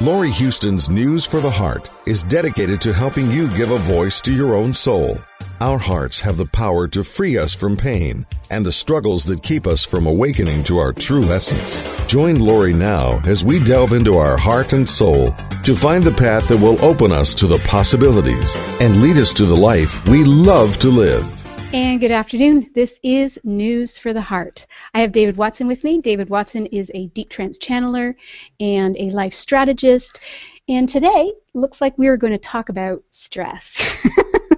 Laurie Huston's News for the Heart is dedicated to helping you give a voice to your own soul. Our hearts have the power to free us from pain and the struggles that keep us from awakening to our true essence. Join Laurie now as we delve into our heart and soul to find the path that will open us to the possibilities and lead us to the life we love to live. And good afternoon. This is News for the Heart. I have David Watson with me. David Watson is a deep trance channeler and a life strategist. And today looks like we are going to talk about stress.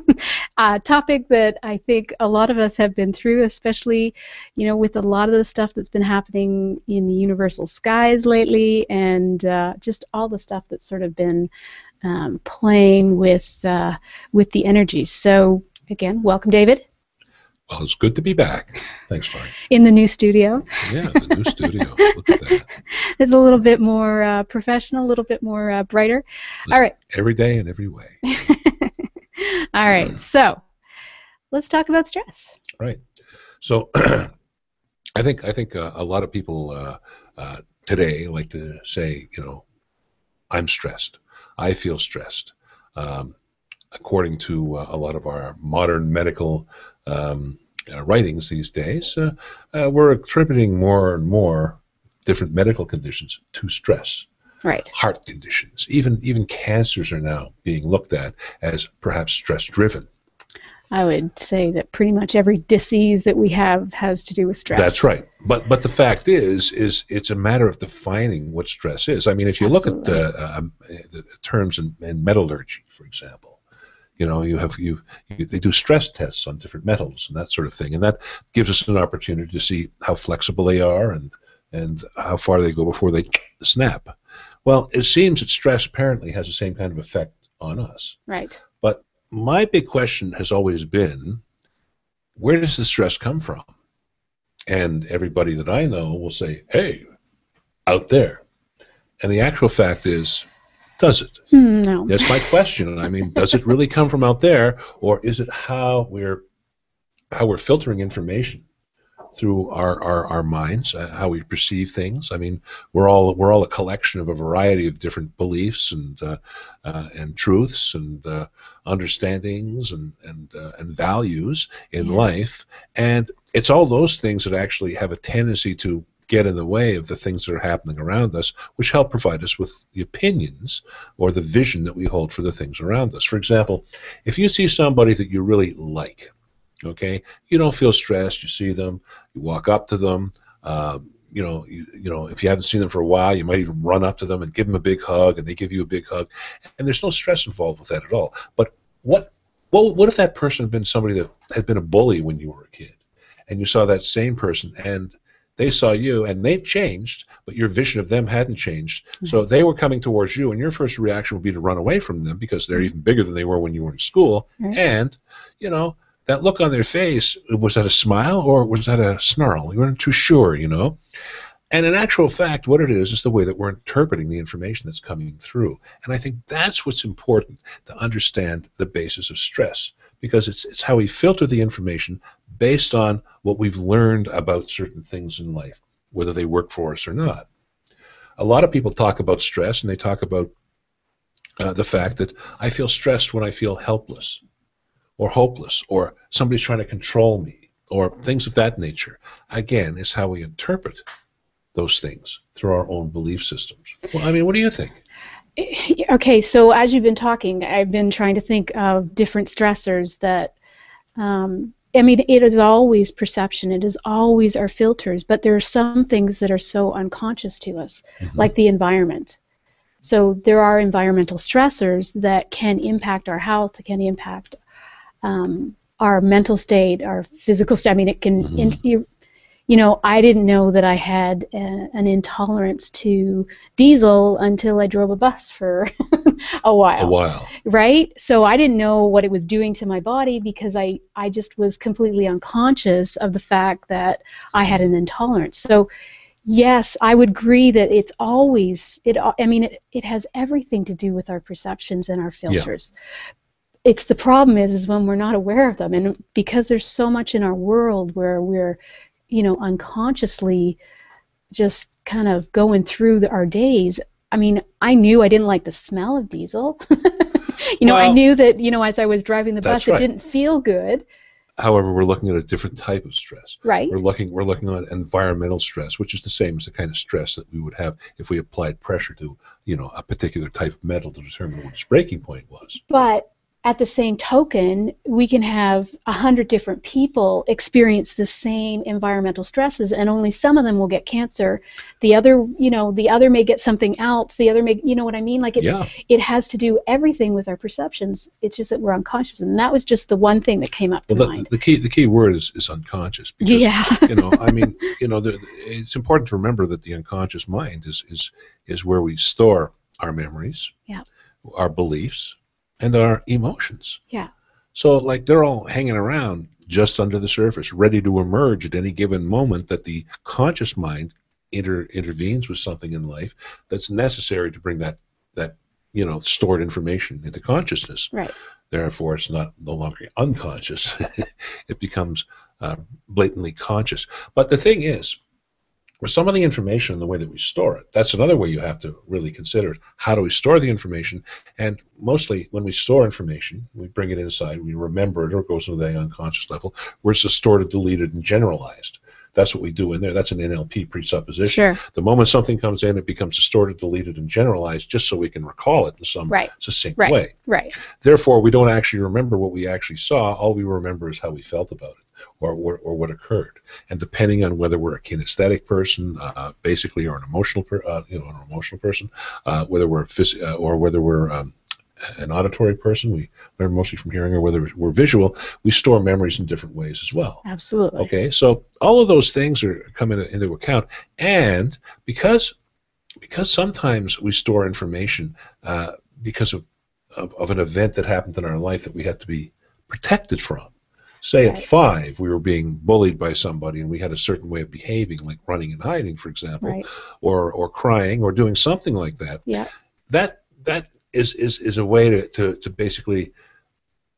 a topic that I think a lot of us have been through, especially, you know, with a lot of the stuff that's been happening in the universal skies lately, and uh, just all the stuff that's sort of been um, playing with uh, with the energies. So, again, welcome, David. Well, it's good to be back. Thanks, Mark. In the new studio. Yeah, the new studio. Look at that. It's a little bit more uh, professional, a little bit more uh, brighter. All right. Every day and every way. All right. So, let's talk about stress. Right. So, I think I think uh, a lot of people uh, uh, today like to say, you know, I'm stressed. I feel stressed. Um, according to uh, a lot of our modern medical um, writings these days, uh, uh, we're attributing more and more different medical conditions to stress. Right. Heart conditions, even even cancers are now being looked at as perhaps stress driven. I would say that pretty much every disease that we have has to do with stress. That's right. But but the fact is is it's a matter of defining what stress is. I mean, if you Absolutely. look at uh, um, the terms in, in metallurgy, for example, you know, you have you, you they do stress tests on different metals and that sort of thing, and that gives us an opportunity to see how flexible they are and and how far they go before they snap. Well, it seems that stress apparently has the same kind of effect on us. Right. But my big question has always been, where does the stress come from? And everybody that I know will say, hey, out there. And the actual fact is, does it? No. That's my question. I mean, does it really come from out there, or is it how we're how we're filtering information through our, our, our minds, uh, how we perceive things? I mean, we're all we're all a collection of a variety of different beliefs and uh, uh, and truths and uh, understandings and and uh, and values in life, and it's all those things that actually have a tendency to get in the way of the things that are happening around us, which help provide us with the opinions or the vision that we hold for the things around us. For example, if you see somebody that you really like, okay, you don't feel stressed. You see them, you walk up to them. Um, you know, you, you know, if you haven't seen them for a while, you might even run up to them and give them a big hug, and they give you a big hug, and there's no stress involved with that at all. But what, what, what if that person had been somebody that had been a bully when you were a kid, and you saw that same person, and they saw you, and they changed, but your vision of them hadn't changed. So mm-hmm. they were coming towards you, and your first reaction would be to run away from them because they're even bigger than they were when you were in school, Right. and you know that look on their face was that a smile or was that a snarl? You weren't too sure you know? And in actual fact what it is is the way that we're interpreting the information that's coming through. And i think that's what's important to understand the basis of stress because it's, it's how we filter the information based on what we've learned about certain things in life whether they work for us or not a lot of people talk about stress and they talk about uh, the fact that i feel stressed when i feel helpless or hopeless or somebody's trying to control me or things of that nature. Again, is how we interpret those things through our own belief systems. Well, I mean, what do you think? Okay, so as you've been talking, I've been trying to think of different stressors that. Um, I mean, it is always perception. It is always our filters, but there are some things that are so unconscious to us, like the environment. So there are environmental stressors that can impact our health, can impact um, our mental state, our physical state. I mean, it can. In, you, know, I didn't know that I had a, an intolerance to diesel until I drove a bus for a while A while. right? So i didn't know what it was doing to my body because i i just was completely unconscious of the fact that i had an intolerance. So yes i would agree that it's always it i mean it, it has everything to do with our perceptions and our filters. It's the problem is is when we're not aware of them. And because there's so much in our world where we're you know unconsciously just kind of going through the, our days I mean, I knew I didn't like the smell of diesel. you know, I knew that, you know, as I was driving the bus, it didn't feel good, However, we're looking at a different type of stress. right? We're looking we're looking at environmental stress, which is the same as the kind of stress that we would have if we applied pressure to you know a particular type of metal to determine what its breaking point was. But at the same token, we can have a hundred different people experience the same environmental stresses, and only some of them will get cancer. The other, you know, the other may get something else. The other may, you know what I mean? Like it's, Yeah. it has to do everything with our perceptions. It's just that we're unconscious, and that was just the one thing that came up to the, mind. the key the key word is, is unconscious because Yeah. you know I mean you know the, it's important to remember that the unconscious mind is is is where we store our memories, Yeah. our beliefs, and our emotions. Yeah. So like they're all hanging around just under the surface, ready to emerge at any given moment that the conscious mind inter- intervenes with something in life that's necessary to bring that that you know stored information into consciousness. Right. Therefore, it's not no longer unconscious; it becomes uh, blatantly conscious. But the thing is, with some of the information and the way that we store it, that's another way you have to really consider. How do we store the information? And mostly, when we store information, we bring it inside, we remember it, or it goes into the unconscious level, where it's distorted, deleted, and generalized. That's what we do in there. That's an NLP presupposition. Sure. The moment something comes in, it becomes distorted, deleted, and generalized, just so we can recall it in some Right. succinct Right. way. Right. Therefore, we don't actually remember what we actually saw. All we remember is how we felt about it or, or, or what occurred. And depending on whether we're a kinesthetic person, uh, basically, or an emotional, per, uh, you know, an emotional person, uh, whether we're phys- uh, or whether we're um, an auditory person, we learn mostly from hearing, or whether we're visual, we store memories in different ways as well. Absolutely. Okay, so all of those things are come into, into account, and because because sometimes we store information uh, because of, of of an event that happened in our life that we have to be protected from. Say at five, we were being bullied by somebody, and we had a certain way of behaving, like running and hiding, for example, Right. or or crying, or doing something like that. Yeah. That that is is, is a way to, to, to basically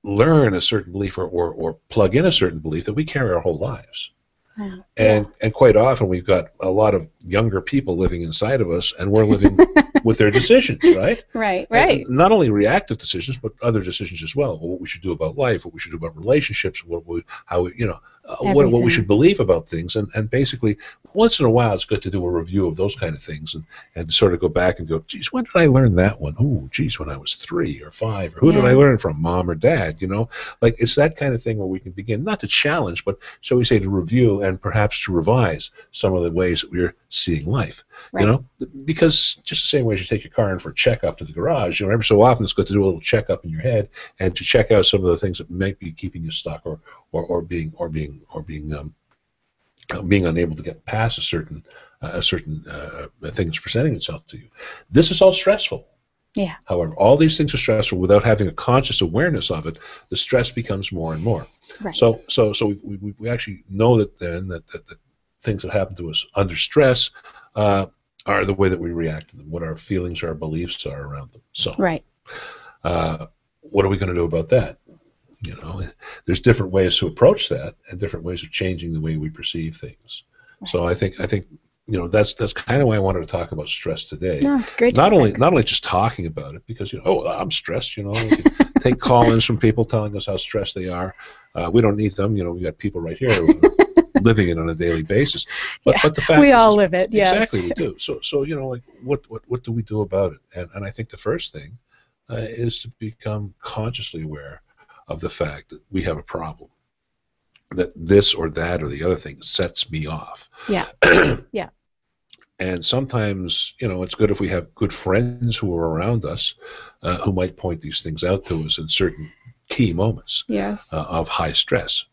learn a certain belief or, or, or plug in a certain belief that we carry our whole lives. Yeah. And and quite often we've got a lot of younger people living inside of us, and we're living with their decisions, right? Right. Right. And not only reactive decisions, but other decisions as well. What we should do about life, what we should do about relationships, what we, how we, you know, uh, what, what we should believe about things, and and basically once in a while it's good to do a review of those kind of things and and to sort of go back and go, geez, when did I learn that one? Oh, geez, when I was three or five, or who did I learn from, mom or dad? You know, like it's that kind of thing where we can begin not to challenge, but shall we say to review and perhaps to revise some of the ways that we're seeing life. Right. You know, because just the same way as you take your car in for a checkup to the garage, you know, every so often it's good to do a little checkup in your head and to check out some of the things that might be keeping you stuck or or, or being or being or being um, being unable to get past a certain uh, a certain uh, thing that's presenting itself to you. This is all stressful. Yeah. However, all these things are stressful without having a conscious awareness of it. The stress becomes more and more. Right. So, so, so we, we, we actually know that then that, that the things that happen to us under stress uh, are the way that we react to them, what our feelings, or our beliefs are around them. So, right. uh, what are we going to do about that? You know, there's different ways to approach that, and different ways of changing the way we perceive things. So, I think, I think, you know, that's that's kind of why I wanted to talk about stress today No, it's great. not only not only just talking about it because you know oh I'm stressed you know we can take call-ins from people telling us how stressed they are uh, we don't need them you know we got people right here living it on a daily basis but Yeah, but the fact we is- all live it. Yes. exactly we do so so you know like what what what do we do about it and and I think the first thing uh, is to become consciously aware of the fact that we have a problem that this or that or the other thing sets me off Yeah. Yeah. and sometimes you know it's good if we have good friends who are around us uh, who might point these things out to us in certain key moments Yes. uh, of high stress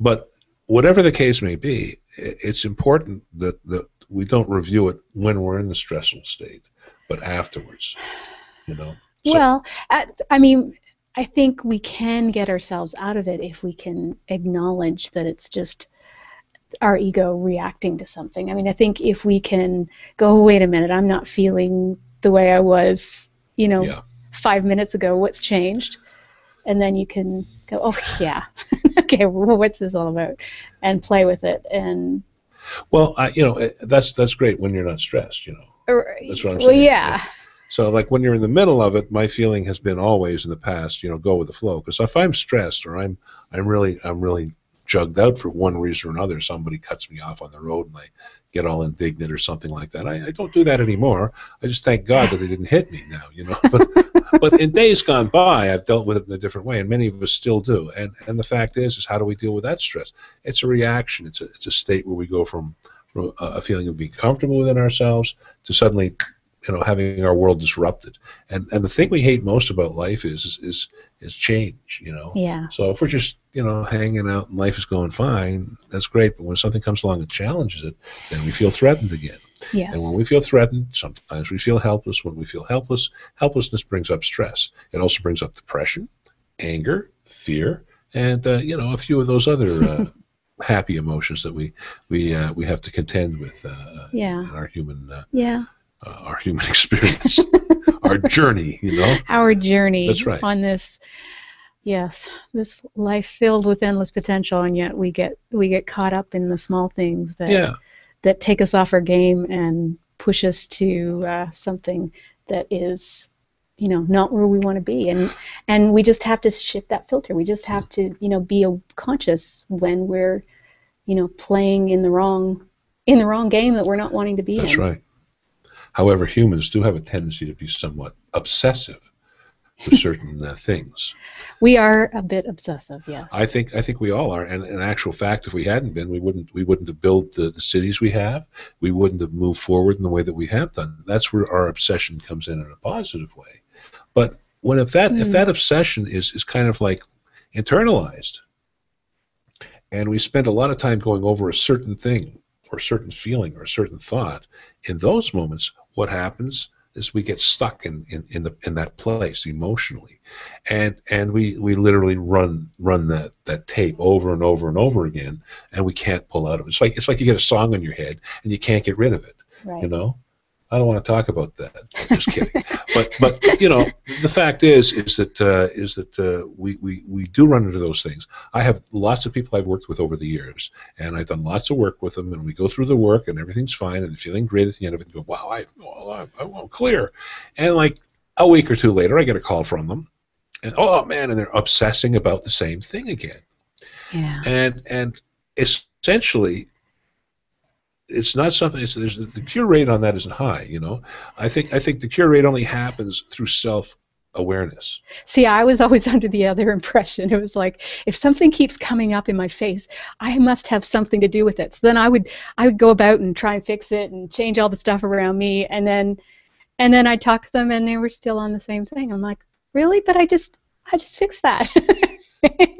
but whatever the case may be it's important that, that we don't review it when we're in the stressful state but afterwards you know So- well, I mean, I think we can get ourselves out of it if we can acknowledge that it's just our ego reacting to something. I mean, I think if we can go, oh, wait a minute, I'm not feeling the way I was, you know, Yeah. five minutes ago. What's changed? And then you can go, oh yeah, okay, well, what's this all about? And play with it. And well I, you know that's that's great when you're not stressed you know Or, That's what I'm well, saying. yeah. So, like when you're in the middle of it, my feeling has been always in the past, you know, go with the flow. Because if I'm stressed or I'm, I'm really, I'm really jugged out for one reason or another, somebody cuts me off on the road and I get all indignant or something like that. I, I don't do that anymore. I just thank God that they didn't hit me now, you know. But, but in days gone by, I've dealt with it in a different way, and many of us still do. And and the fact is, is how do we deal with that stress? It's a reaction. It's a it's a state where we go from, a feeling of being comfortable within ourselves to suddenly you know having our world disrupted and and the thing we hate most about life is is is, is change you know Yeah. so if we're just you know hanging out and life is going fine that's great but when something comes along and challenges it then we feel threatened again Yes. and when we feel threatened sometimes we feel helpless when we feel helpless helplessness brings up stress it also brings up depression anger fear and uh, you know a few of those other uh, happy emotions that we we uh, we have to contend with uh, yeah. in our human uh, Yeah. Uh, our human experience, our journey, you know? Our journey That's right. on this yes, this life filled with endless potential and yet we get we get caught up in the small things that Yeah, that take us off our game and push us to uh, something that is you know not where we want to be and and we just have to shift that filter we just have to you know be a, conscious when we're you know playing in the wrong in the wrong game that we're not wanting to be that's in right. However, humans do have a tendency to be somewhat obsessive with certain uh, things. we are a bit obsessive yes I think I think we all are, and in actual fact, if we hadn't been, we wouldn't we wouldn't have built the, the cities we have. We wouldn't have moved forward in the way that we have done. That's where our obsession comes in in a positive way. But when if that if Hmm. that obsession is is kind of like internalized, and we spend a lot of time going over a certain thing or a certain feeling or a certain thought, in those moments, what happens is we get stuck in, in, in the in that place emotionally. And and we we literally run run that that tape over and over and over again and we can't pull out of it. It's like it's like you get a song in your head and you can't get rid of it right. you know i don't want to talk about that. I'm just kidding. But but you know the fact is is that uh, is that uh, we, we we do run into those things. I have lots of people i've worked with over the years and i've done lots of work with them and we go through the work and everything's fine and they're feeling great at the end of it and go wow i well, I, i'm clear. And like a week or two later i get a call from them and oh man and they're obsessing about the same thing again. Yeah. And and essentially it's not something it's, the cure rate on that isn't high you know i think i think the cure rate only happens through self awareness See, I was always under the other impression. It was like if something keeps coming up in my face, I must have something to do with it. So then I would I would go about and try and fix it and change all the stuff around me and then and then I'd talk to them and they were still on the same thing. I'm like, "Really? But I just I just fixed that."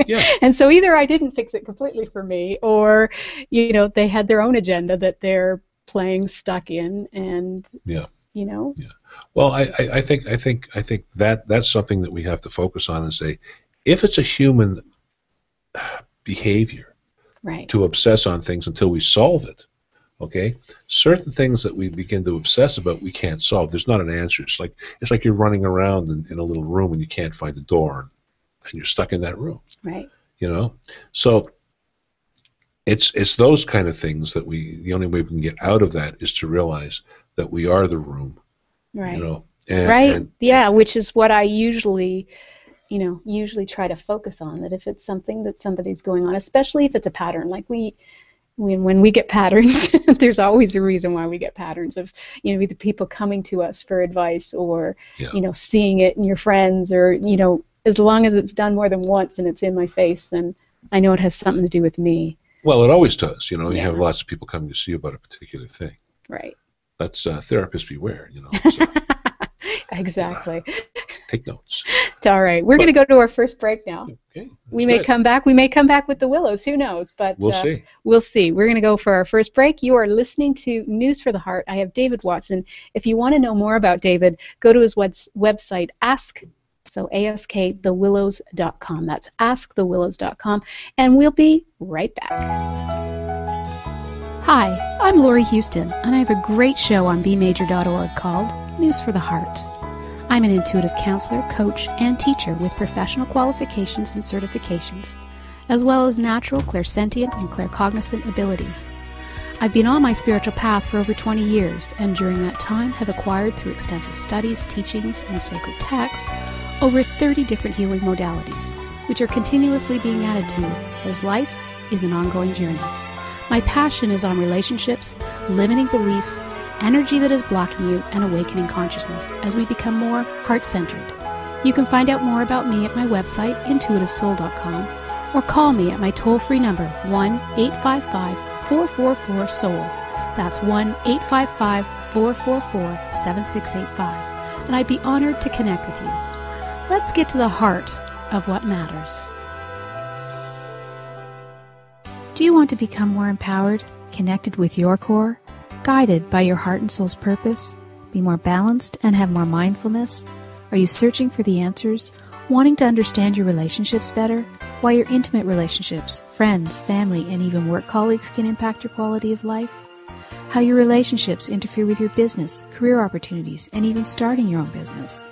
Yeah. And so either I didn't fix it completely for me or you know, they had their own agenda that they're playing stuck in and Yeah. you know, Yeah. well I, I i think i think i think that that's something that we have to focus on and say if it's a human behavior right. to obsess on things until we solve it okay certain things that we begin to obsess about we can't solve there's not an answer it's like it's like you're running around in, in a little room and you can't find the door and you're stuck in that room Right. you know so it's it's those kind of things that we the only way we can get out of that is to realize that we are the room Right. you know and, right and yeah which is what i usually you know usually try to focus on that if it's something that somebody's going on especially if it's a pattern like we when, when we get patterns there's always a reason why we get patterns of you know either people coming to us for advice or Yeah. you know seeing it in your friends or you know as long as it's done more than once and it's in my face then i know it has something to do with me well it always does you know you have lots of people coming to see you about a particular thing right that's uh, therapist beware you know so exactly take notes all right we're going to go to our first break now okay we may good. come back. We may come back with the Willows. Who knows? But we'll uh, see we'll see. We're going to go for our first break. You are listening to News for the Heart. I have David Watson. If you want to know more about David, go to his webs- website, ask. So askthewillows.com. That's askthewillows.com. And we'll be right back. Hi, I'm Laurie Huston, and I have a great show on bmajor.org called News for the Heart. I'm an intuitive counselor, coach, and teacher with professional qualifications and certifications, as well as natural clairsentient and claircognizant abilities. I've been on my spiritual path for over 20 years, and during that time have acquired through extensive studies, teachings, and sacred texts over 30 different healing modalities, which are continuously being added to as life is an ongoing journey. My passion is on relationships, limiting beliefs, energy that is blocking you, and awakening consciousness as we become more heart centered. You can find out more about me at my website, intuitivesoul.com, or call me at my toll free number, 1 855 444 Soul. That's 1 855 444 7685. And I'd be honored to connect with you. Let's get to the heart of what matters. Do you want to become more empowered, connected with your core, guided by your heart and soul's purpose, be more balanced, and have more mindfulness? Are you searching for the answers, wanting to understand your relationships better, why your intimate relationships, friends, family, and even work colleagues can impact your quality of life? How your relationships interfere with your business, career opportunities, and even starting your own business?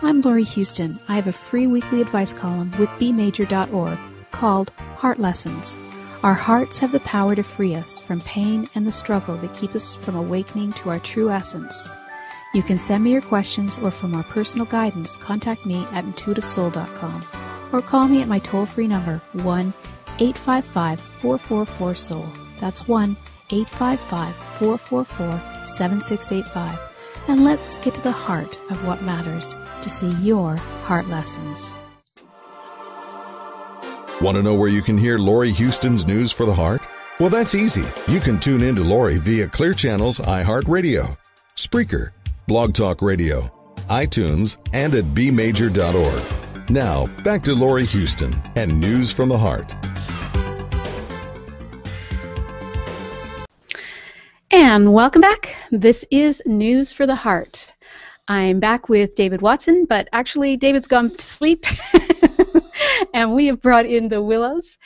I'm Laurie Huston. I have a free weekly advice column with bmajor.org called Heart Lessons. Our hearts have the power to free us from pain and the struggle that keep us from awakening to our true essence. You can send me your questions or for more personal guidance, contact me at intuitivesoul.com or call me at my toll free number 1 855 444 Soul. That's 1 855 444 7685. And let's get to the heart of what matters to see your heart lessons. Want to know where you can hear Laurie Huston's News for the Heart? Well, that's easy. You can tune in to Laurie via Clear Channel's iHeartRadio, Spreaker, Blog Talk Radio, iTunes, and at bmajor.org. Now, back to Laurie Huston and News from the Heart. And welcome back. This is News for the Heart. I'm back with David Watson, but actually, David's gone to sleep. and we have brought in the Willows.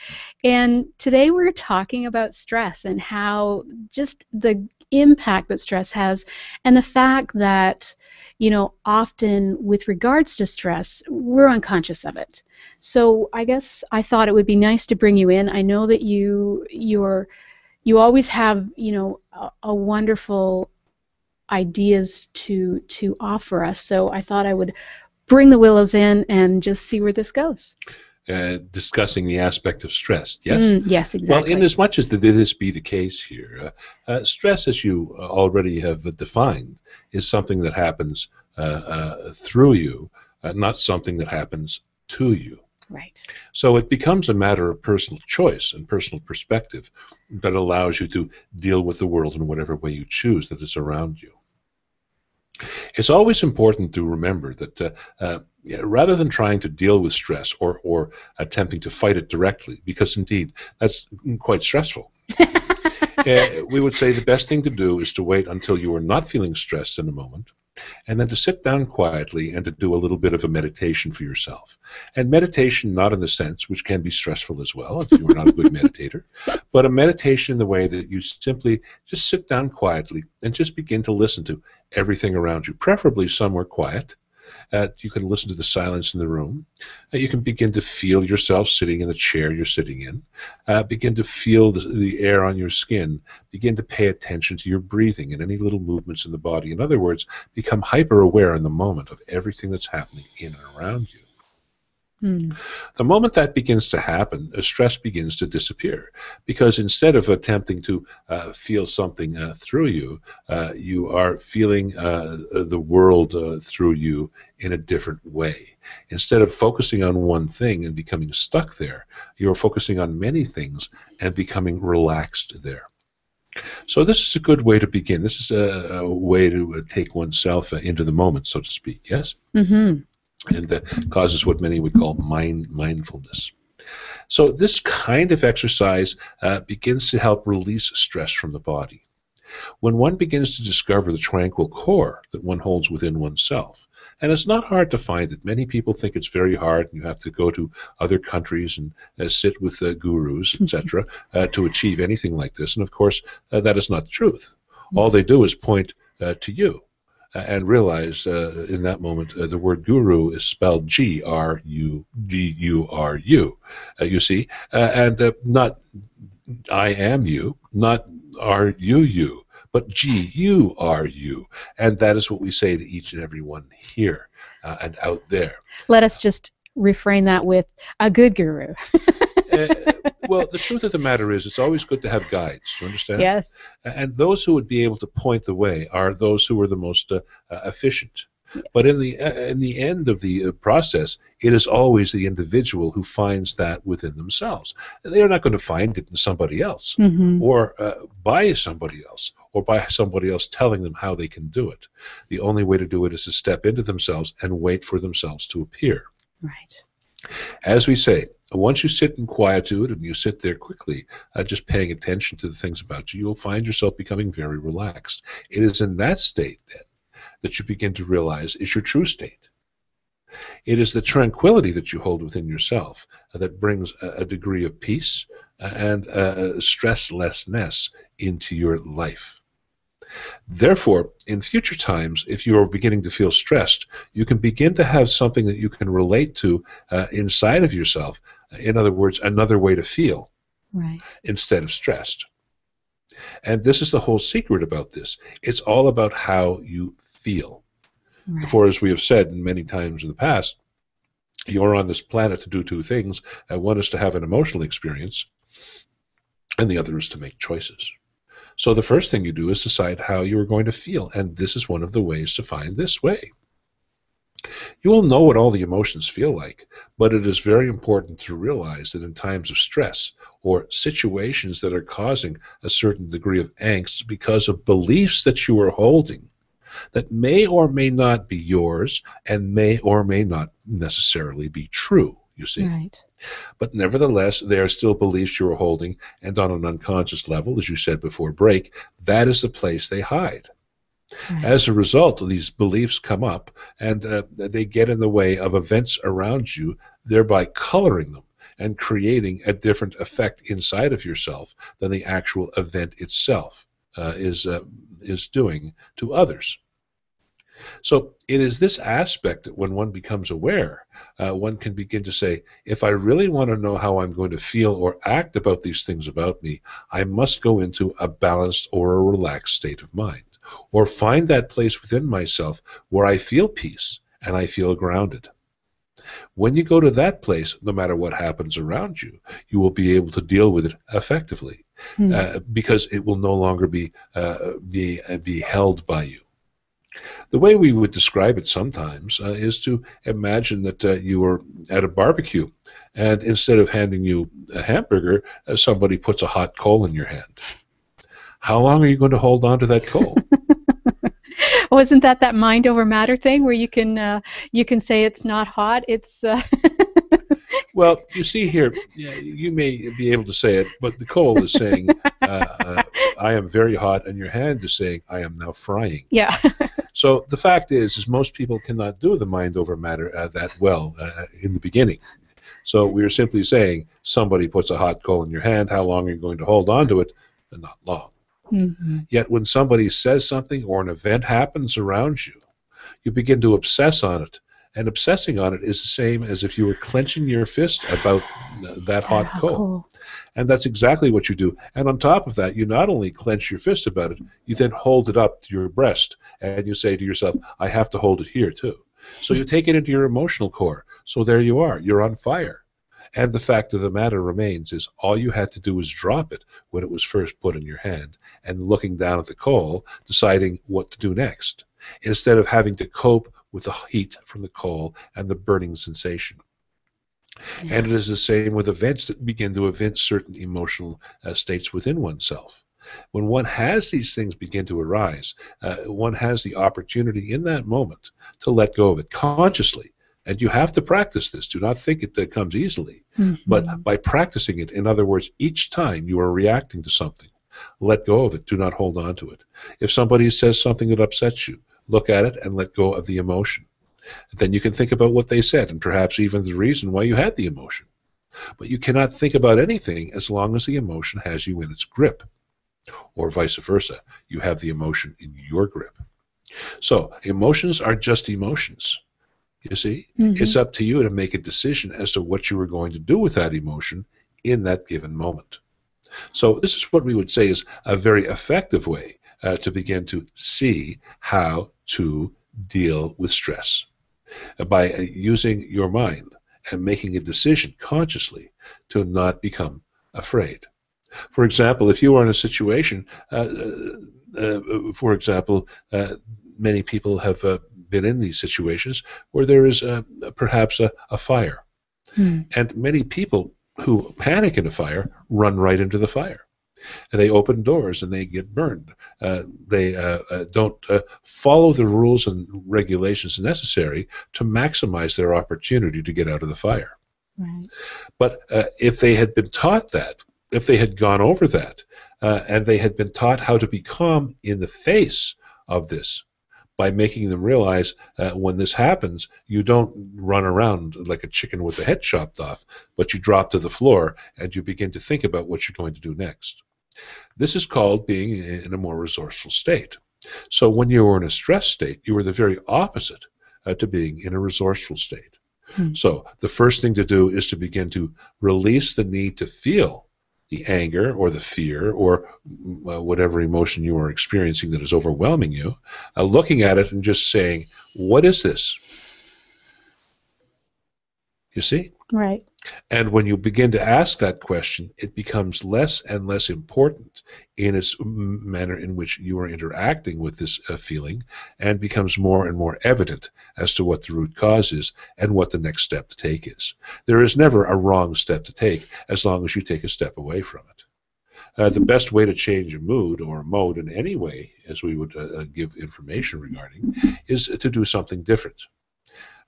And today we're talking about stress and how just the impact that stress has and the fact that you know often with regards to stress we're unconscious of it. So i guess i thought it would be nice to bring you in. I know that you you're you always have you know a, a wonderful ideas to to offer us. So i thought i would bring the willows in and just see where this goes uh, discussing the aspect of stress. Yes. Mm, yes, exactly. Well, in as much as this be the case here, uh, uh, stress, as you already have defined, is something that happens uh, uh, through you, uh, not something that happens to you. Right. So it becomes a matter of personal choice and personal perspective that allows you to deal with the world in whatever way you choose that is around you. It's always important to remember that uh, uh, rather than trying to deal with stress or, or attempting to fight it directly, because indeed that's quite stressful, uh, we would say the best thing to do is to wait until you are not feeling stressed in a moment and then to sit down quietly and to do a little bit of a meditation for yourself. And meditation, not in the sense, which can be stressful as well if you're not a good meditator, but a meditation in the way that you simply just sit down quietly and just begin to listen to everything around you, preferably somewhere quiet uh, you can listen to the silence in the room. Uh, you can begin to feel yourself sitting in the chair you're sitting in. Uh, begin to feel the, the, air on your skin. Begin to pay attention to your breathing and any little movements in the body. In other words, become hyper aware in the moment of everything that's happening in and around you. Hmm. The moment that begins to happen, uh, stress begins to disappear because instead of attempting to uh, feel something uh, through you, uh, you are feeling uh, the world uh, through you in a different way. Instead of focusing on one thing and becoming stuck there, you're focusing on many things and becoming relaxed there. So this is a good way to begin. This is a, a way to take oneself into the moment, so to speak. Yes. Mm-hmm and that causes what many would call mind mindfulness. So this kind of exercise uh, begins to help release stress from the body. When one begins to discover the tranquil core that one holds within oneself, and it's not hard to find that many people think it's very hard, and you have to go to other countries and uh, sit with uh, gurus, etc., uh, to achieve anything like this. And of course, uh, that is not the truth. All they do is point uh, to you and realize uh, in that moment uh, the word guru is spelled G R U G U R U. Uh, you see, uh, and uh, not I am you, not are you you, but gee, you are you. And that is what we say to each and every one here uh, and out there. Let us just refrain that with a good guru. well, the truth of the matter is, it's always good to have guides. Do you understand? Yes. And those who would be able to point the way are those who are the most uh, uh, efficient. But in the uh, in the end of the uh, process, it is always the individual who finds that within themselves. They are not going to find it in somebody else, Mm-hmm. or uh, by somebody else, or by somebody else telling them how they can do it. The only way to do it is to step into themselves and wait for themselves to appear. Right. As we say, once you sit in quietude and you sit there quickly, uh, just paying attention to the things about you, you'll find yourself becoming very relaxed. It is in that state then that you begin to realize is your true state. It is the tranquility that you hold within yourself uh, that brings a, degree of peace uh, and uh, stresslessness into your life. Therefore, in future times, if you are beginning to feel stressed, you can begin to have something that you can relate to uh, inside of yourself. In other words, another way to feel Right. instead of stressed. And this is the whole secret about this. It's all about how you feel. Right. For as we have said many times in the past, you're on this planet to do two things. And one is to have an emotional experience, and the other is to make choices. So the first thing you do is decide how you are going to feel, and this is one of the ways to find this way. You will know what all the emotions feel like, but it is very important to realize that in times of stress or situations that are causing a certain degree of angst because of beliefs that you are holding that may or may not be yours and may or may not necessarily be true, you see. Right. But nevertheless, they are still beliefs you are holding, and on an unconscious level, as you said before break, that is the place they hide. Right. As a result, these beliefs come up and uh, they get in the way of events around you, thereby coloring them and creating a different effect inside of yourself than the actual event itself uh, is, uh, is doing to others. So it is this aspect that when one becomes aware, uh, one can begin to say, if I really want to know how I'm going to feel or act about these things about me, I must go into a balanced or a relaxed state of mind, or find that place within myself where I feel peace and I feel grounded. When you go to that place, no matter what happens around you, you will be able to deal with it effectively Hmm. uh, because it will no longer be uh, be uh, be held by you. The way we would describe it sometimes uh, is to imagine that uh, you were at a barbecue, and instead of handing you a hamburger, uh, somebody puts a hot coal in your hand. How long are you going to hold on to that coal? Wasn't that that mind over matter thing where you can uh, you can say it's not hot, it's uh, well, you see here, you may be able to say it, but the coal is saying, uh, uh, "I am very hot," and your hand is saying, "I am now frying." yeah. So the fact is, is most people cannot do the mind over matter uh, that well uh, in the beginning. So we are simply saying somebody puts a hot coal in your hand. How long are you going to hold on to it? Uh, Not long. Mhm. Yet when somebody says something or an event happens around you, you begin to obsess on it. And obsessing on it is the same as if you were clenching your fist about that hot Ah, coal. And that's exactly what you do. And on top of that, you not only clench your fist about it, you then hold it up to your breast and you say to yourself, I have to hold it here too. So you take it into your emotional core. So there you are. You're on fire. And the fact of the matter remains is all you had to do was drop it when it was first put in your hand and looking down at the coal, deciding what to do next, instead of having to cope with the heat from the coal and the burning sensation. And it is the same with events that begin to evince certain emotional uh, states within oneself. When one has these things begin to arise, uh, one has the opportunity in that moment to let go of it consciously. And you have to practice this. Do not think it uh, comes easily. Mhm. But by practicing it, in other words, each time you are reacting to something, let go of it. Do not hold on to it. If somebody says something that upsets you, look at it and let go of the emotion. Then you can think about what they said and perhaps even the reason why you had the emotion. But you cannot think about anything as long as the emotion has you in its grip. Or vice versa, you have the emotion in your grip. So, emotions are just emotions. You see? Mhm. It's up to you to make a decision as to what you are going to do with that emotion in that given moment. So this is what we would say is a very effective way uh, to begin to see how to deal with stress uh, by uh, using your mind and making a decision consciously to not become afraid. For example, if you are in a situation, uh, uh, uh for example, uh, many people have uh, been in these situations where there is perhaps a, a fire. Hmm. And many people who panic in a fire run right into the fire. And they open doors and they get burned. Uh, they uh, uh, don't uh, follow the rules and regulations necessary to maximize their opportunity to get out of the fire. Right. But uh, if they had been taught that, if they had gone over that, uh, and they had been taught how to be calm in the face of this, by making them realize uh, when this happens, you don't run around like a chicken with the head chopped off, but you drop to the floor and you begin to think about what you're going to do next. This is called being in a more resourceful state. So when you are in a stress state, you are the very opposite uh, to being in a resourceful state. Hmm. So the first thing to do is to begin to release the need to feel the anger or the fear or uh, whatever emotion you are experiencing that is overwhelming you, uh, looking at it and just saying, What is this? You see? Right. And when you begin to ask that question, it becomes less and less important in its manner in which you are interacting with this uh, feeling and becomes more and more evident as to what the root cause is and what the next step to take is. There is never a wrong step to take as long as you take a step away from it. Uh, the best way to change a mood or a mode in any way, as we would uh, uh give information regarding, is to do something different.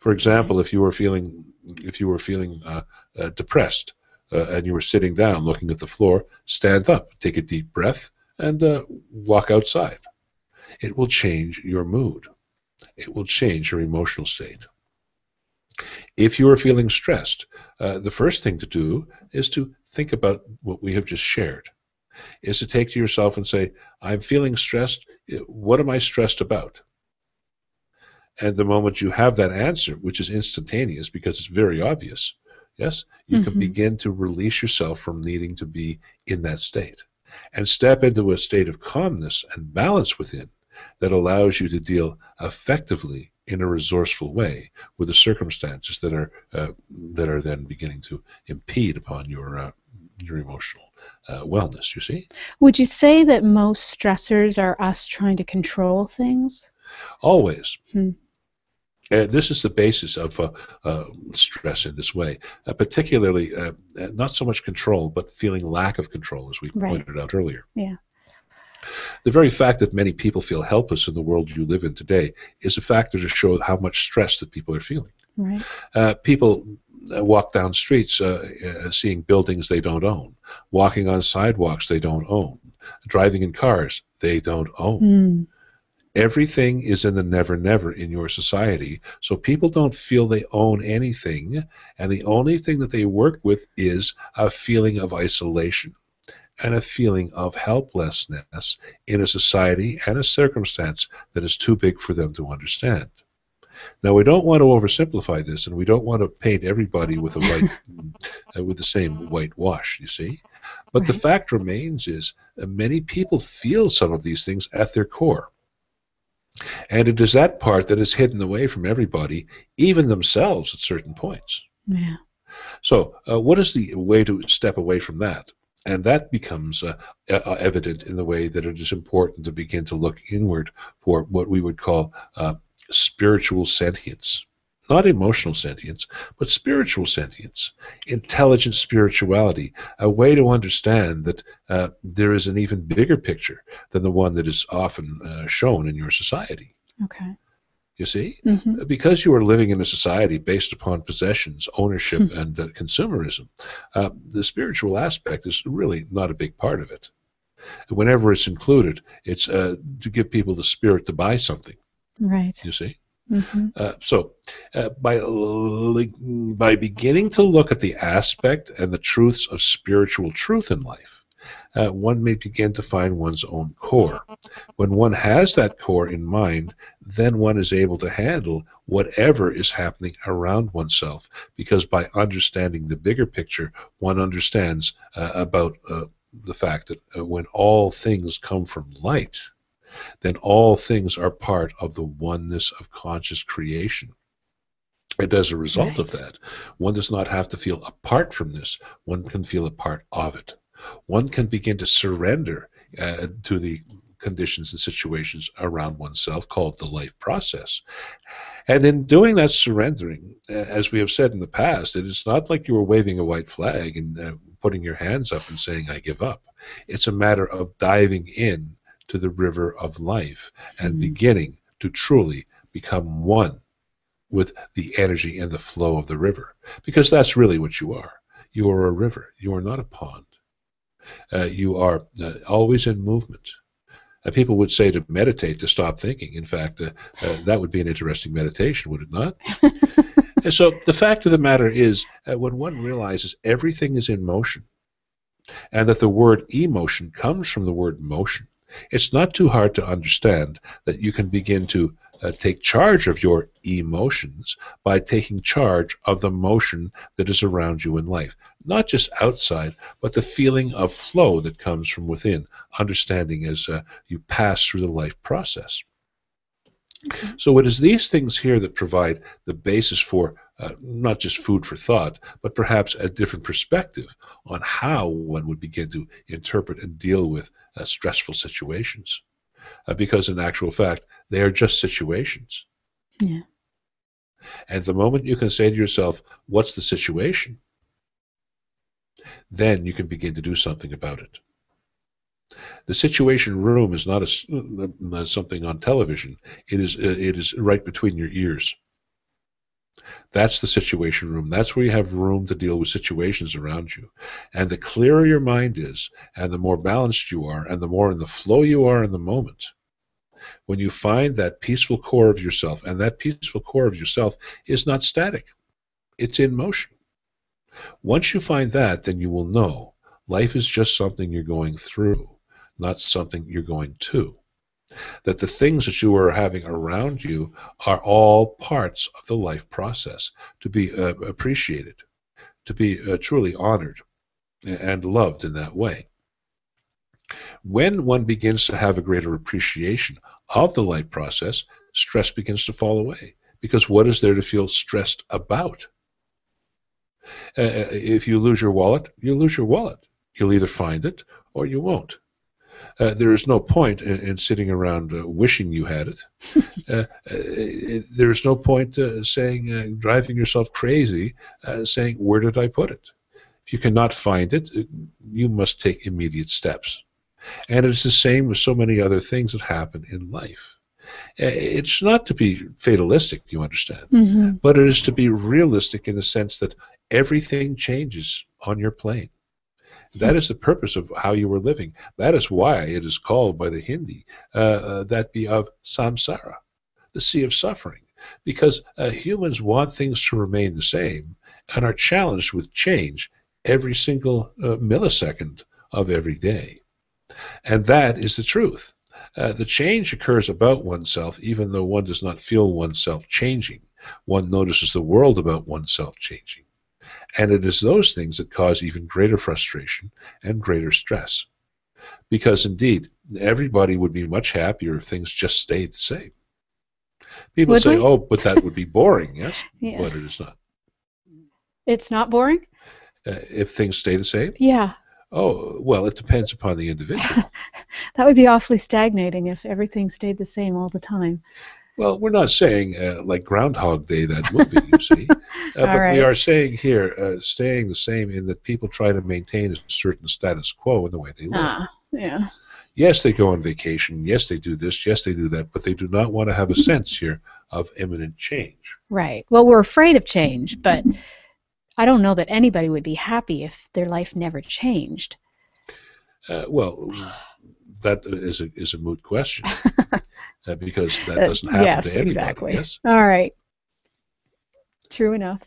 For example, if you were feeling if you were feeling uh, uh, depressed uh, and you were sitting down looking at the floor, stand up, take a deep breath, and uh, walk outside. It will change your mood. It will change your emotional state. If you are feeling stressed, uh, the first thing to do is to think about what we have just shared. Is to take to yourself and say, I'm feeling stressed. What am I stressed about? And the moment you have that answer, which is instantaneous because it's very obvious, yes, you mm-hmm. can begin to release yourself from needing to be in that state and step into a state of calmness and balance within that allows you to deal effectively in a resourceful way with the circumstances that are uh, that are then beginning to impede upon your uh, your emotional uh, wellness. You see? Would you say that most stressors are us trying to control things? Always. Hmm. Uh, this is the basis of uh, uh, stress in this way, uh, particularly uh, not so much control, but feeling lack of control, as we right. pointed out earlier. Yeah. The very fact that many people feel helpless in the world you live in today is a factor to show how much stress that people are feeling. Right. Uh, people walk down streets seeing buildings they don't own, walking on sidewalks they don't own, driving in cars they don't own. Mm Everything is in the never never in your society. So people don't feel they own anything, and the only thing that they work with is a feeling of isolation and a feeling of helplessness in a society and a circumstance that is too big for them to understand. Now we don't want to oversimplify this, and we don't want to paint everybody with a white, uh, with the same white wash. You see, but right. the fact remains is many people feel some of these things at their core. And it is that part that is hidden away from everybody, even themselves at certain points. Yeah. So, uh, what is the way to step away from that? And that becomes uh, uh, evident in the way that it is important to begin to look inward for what we would call uh, spiritual sentience not emotional sentience, but spiritual sentience, intelligent spirituality, a way to understand that uh, there is an even bigger picture than the one that is often uh, shown in your society. Okay. You see? Mm-hmm. Because you are living in a society based upon possessions, ownership, hmm. and uh, consumerism, uh, the spiritual aspect is really not a big part of it. Whenever it's included, it's uh, to give people the spirit to buy something. Right. You see? Mm-hmm. Uh, so, uh, by by beginning to look at the aspect and the truths of spiritual truth in life, uh, one may begin to find one's own core. When one has that core in mind, then one is able to handle whatever is happening around oneself, because by understanding the bigger picture, one understands uh, about uh, the fact that uh, when all things come from light, then all things are part of the oneness of conscious creation. And as a result right. of that, one does not have to feel apart from this, one can feel a part of it. One can begin to surrender uh, to the conditions and situations around oneself called the life process. And in doing that surrendering, as we have said in the past, it is not like you were waving a white flag and uh, putting your hands up and saying, I give up. It's a matter of diving in to the river of life and mm-hmm. beginning to truly become one with the energy and the flow of the river. Because that's really what you are. You are a river, you are not a pond. Uh, you are uh, always in movement. Uh, people would say to meditate to stop thinking. In fact, uh, uh, that would be an interesting meditation, would it not? and so the fact of the matter is, when one realizes everything is in motion, and that the word emotion comes from the word motion, it's not too hard to understand that you can begin to uh, take charge of your emotions by taking charge of the motion that is around you in life. Not just outside, but the feeling of flow that comes from within, understanding as uh, you pass through the life process. So it is these things here that provide the basis for uh, not just food for thought, but perhaps a different perspective on how one would begin to interpret and deal with uh, stressful situations uh, because in actual fact, they are just situations. Yeah. And the moment you can say to yourself, what's the situation? Then you can begin to do something about it. The situation room is not a, something on television. It is, uh, it is right between your ears. That's the situation room. That's where you have room to deal with situations around you. And the clearer your mind is, and the more balanced you are, and the more in the flow you are in the moment, when you find that peaceful core of yourself, and that peaceful core of yourself is not static, it's in motion. Once you find that, then you will know life is just something you're going through, not something you're going to that the things that you are having around you are all parts of the life process to be uh, appreciated, to be uh, truly honored and loved in that way. When one begins to have a greater appreciation of the life process, stress begins to fall away. Because what is there to feel stressed about? Uh, uh if you lose your wallet, you lose your wallet. You'll either find it or you won't. Uh, there is no point in, in sitting around uh, wishing you had it. Uh, uh, there is no point uh, saying, driving yourself crazy, saying, where did I put it? If you cannot find it, you must take immediate steps. And it's the same with so many other things that happen in life. It's not to be fatalistic, you understand, mm-hmm. but it is to be realistic in the sense that everything changes on your plane. That is the purpose of how you were living. That is why it is called by the Hindi uh, uh, that be of samsara, the sea of suffering. Because uh, humans want things to remain the same and are challenged with change every single uh, millisecond of every day. And that is the truth. Uh, the change occurs about oneself even though one does not feel oneself changing. One notices the world about oneself changing. And it is those things that cause even greater frustration and greater stress. Because indeed, everybody would be much happier if things just stayed the same. People would say, we? oh, but that would be boring, yes? yeah. But it is not. It's not boring? Uh, if things stay the same? Yeah. Oh, well, it depends upon the individual. that would be awfully stagnating if everything stayed the same all the time. Well, we're not saying uh, like Groundhog Day, that movie, you see. Uh, but right. we are saying here, uh, staying the same in that people try to maintain a certain status quo in the way they live. Ah, yeah. Yes, they go on vacation. Yes, they do this. Yes, they do that. But they do not want to have a sense here of imminent change. Right. Well, we're afraid of change, but I don't know that anybody would be happy if their life never changed. Uh, well, that is a, is a moot question. uh, because that uh, doesn't happen yes, to anybody. Exactly. Yes, All right. True enough.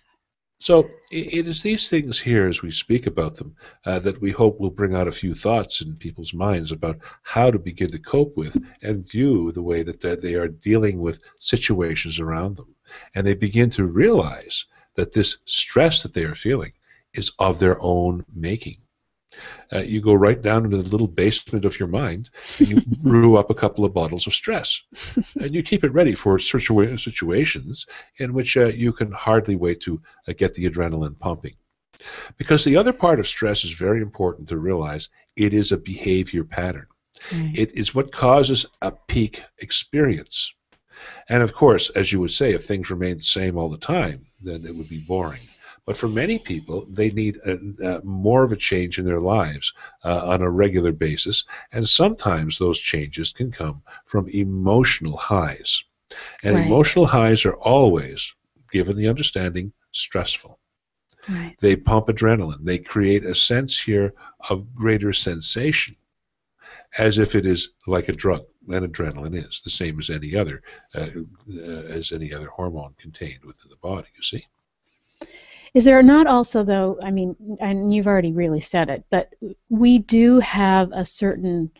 So it is these things here, as we speak about them, uh, that we hope will bring out a few thoughts in people's minds about how to begin to cope with and view the way that they are dealing with situations around them. And they begin to realize that this stress that they are feeling is of their own making. Uh, you go right down into the little basement of your mind and you brew up a couple of bottles of stress. and you keep it ready for situa- situations in which uh, you can hardly wait to uh, get the adrenaline pumping. Because the other part of stress is very important to realize it is a behavior pattern. Right. It is what causes a peak experience. And of course, as you would say, if things remain the same all the time, then it would be boring. But for many people, they need a, a more of a change in their lives uh, on a regular basis, and sometimes those changes can come from emotional highs. And right. emotional highs are always, given the understanding, stressful. Right. They pump adrenaline. They create a sense here of greater sensation, as if it is like a drug, and adrenaline is the same as any other, uh, uh, as any other hormone contained within the body. You see. Is there not also, though, I mean, and you've already really said it, but we do have a certain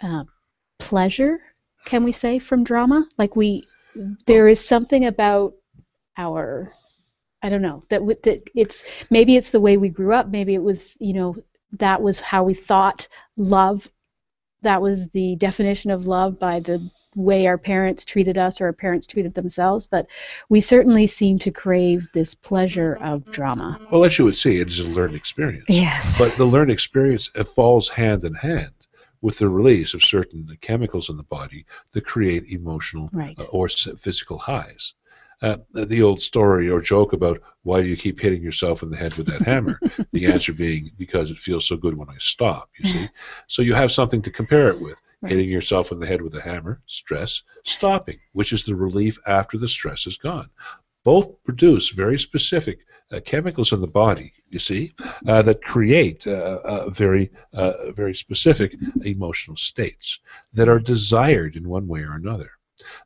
uh, pleasure, can we say, from drama? Like we, there is something about our, I don't know, that, that it's, maybe it's the way we grew up, maybe it was, you know, that was how we thought love, that was the definition of love by the way our parents treated us or our parents treated themselves, but we certainly seem to crave this pleasure of drama. Well, as you would see, it is a learned experience. Yes. But the learned experience it falls hand in hand with the release of certain chemicals in the body that create emotional right. uh, or physical highs. Uh, the old story or joke about why do you keep hitting yourself in the head with that hammer? the answer being because it feels so good when I stop, you see. So you have something to compare it with. Right. Hitting yourself in the head with a hammer, stress, stopping, which is the relief after the stress is gone. Both produce very specific uh, chemicals in the body, you see, uh, that create uh, uh very, uh, very specific emotional states that are desired in one way or another.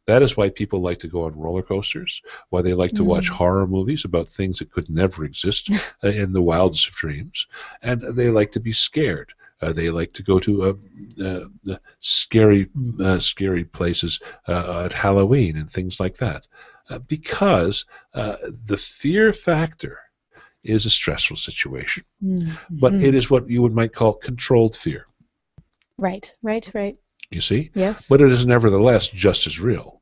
That is why people like to go on roller coasters, why they like to mm. watch horror movies about things that could never exist uh, in the wildest of dreams, and they like to be scared. Uh, they like to go to uh, uh, scary, uh, scary places uh, at Halloween and things like that, because the fear factor is a stressful situation, mm-hmm. but it is what you would might call controlled fear. Right, right, right. You see? Yes. But it is nevertheless just as real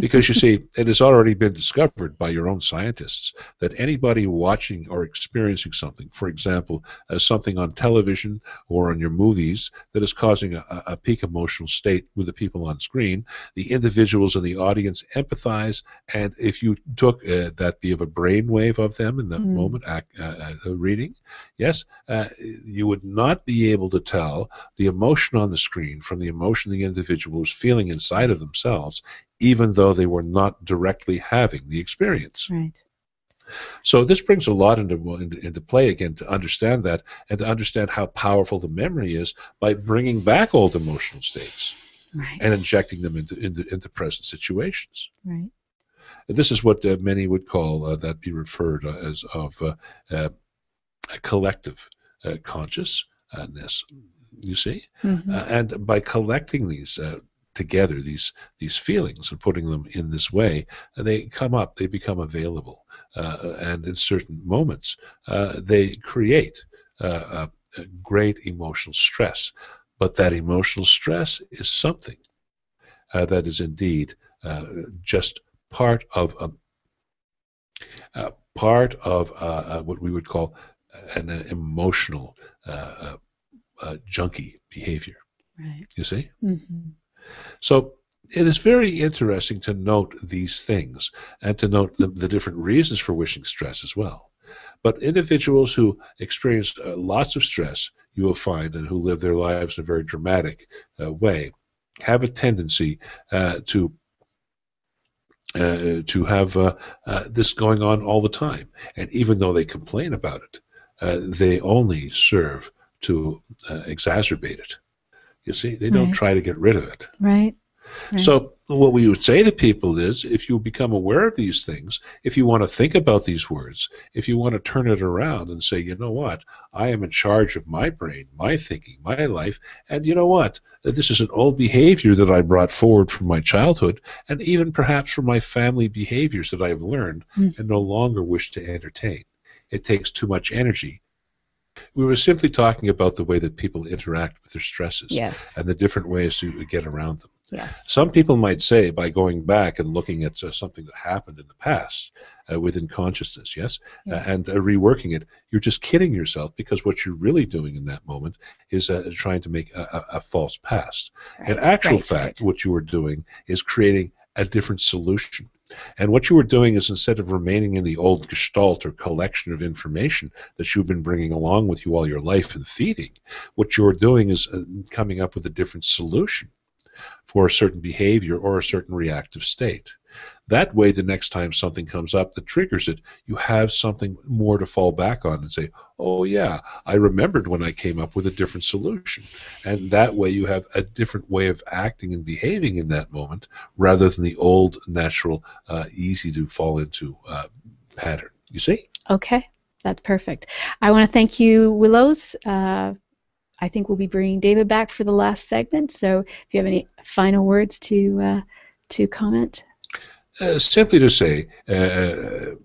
because you see, it has already been discovered by your own scientists that anybody watching or experiencing something, for example, as something on television or on your movies that is causing a, a peak emotional state with the people on screen, the individuals in the audience empathize, and if you took uh, that be of a brainwave of them in that mm. moment uh, uh, reading, yes, uh, you would not be able to tell the emotion on the screen from the emotion the individual was feeling inside of themselves even though they were not directly having the experience. Right. So this brings a lot into, into, into play again to understand that and to understand how powerful the memory is by bringing back old emotional states right. and injecting them into, into, into present situations. Right. This is what uh, many would call uh, that be referred uh, as of uh, uh, a collective uh, consciousness. You see, mm-hmm. and by collecting these together these these feelings and putting them in this way and they come up they become available. Uh, and in certain moments uh, they create uh, a, a great emotional stress. But that emotional stress is something uh, that is indeed uh, just part of a, uh, part of what we would call an emotional junkie behavior. Right. You see? Mm-hmm. So it is very interesting to note these things and to note the, the different reasons for wishing stress as well. But individuals who experience uh, lots of stress, you will find, and who live their lives in a very dramatic uh, way, have a tendency uh, to uh, to have uh, uh, this going on all the time. And even though they complain about it, they only serve to exacerbate it. You see, they don't right. try to get rid of it. Right. right. So what we would say to people is, if you become aware of these things, if you want to think about these words, if you want to turn it around and say, you know what, I am in charge of my brain, my thinking, my life, and you know what, this is an old behavior that I brought forward from my childhood, and even perhaps from my family behaviors that I've learned mm. and no longer wish to entertain. It takes too much energy we were simply talking about the way that people interact with their stresses Yes. and the different ways to get around them. Yes. Some people might say by going back and looking at uh, something that happened in the past uh, within consciousness, yes, Yes. uh, and uh, reworking it, you're just kidding yourself because what you're really doing in that moment is uh, trying to make a, a, a false past. In actual right, fact, right. what you are doing is creating a different solution. And what you were doing is instead of remaining in the old gestalt or collection of information that you've been bringing along with you all your life and feeding, what you're doing is uh, coming up with a different solution for a certain behavior or a certain reactive state. That way, the next time something comes up that triggers it, you have something more to fall back on and say, oh, yeah, I remembered when I came up with a different solution. And that way, you have a different way of acting and behaving in that moment rather than the old, natural, uh, easy to fall into uh, pattern. You see? Okay, that's perfect. I want to thank you, Willows. Uh, I think we'll be bringing David back for the last segment. So if you have any final words to uh, to comment, Uh, simply to say, uh,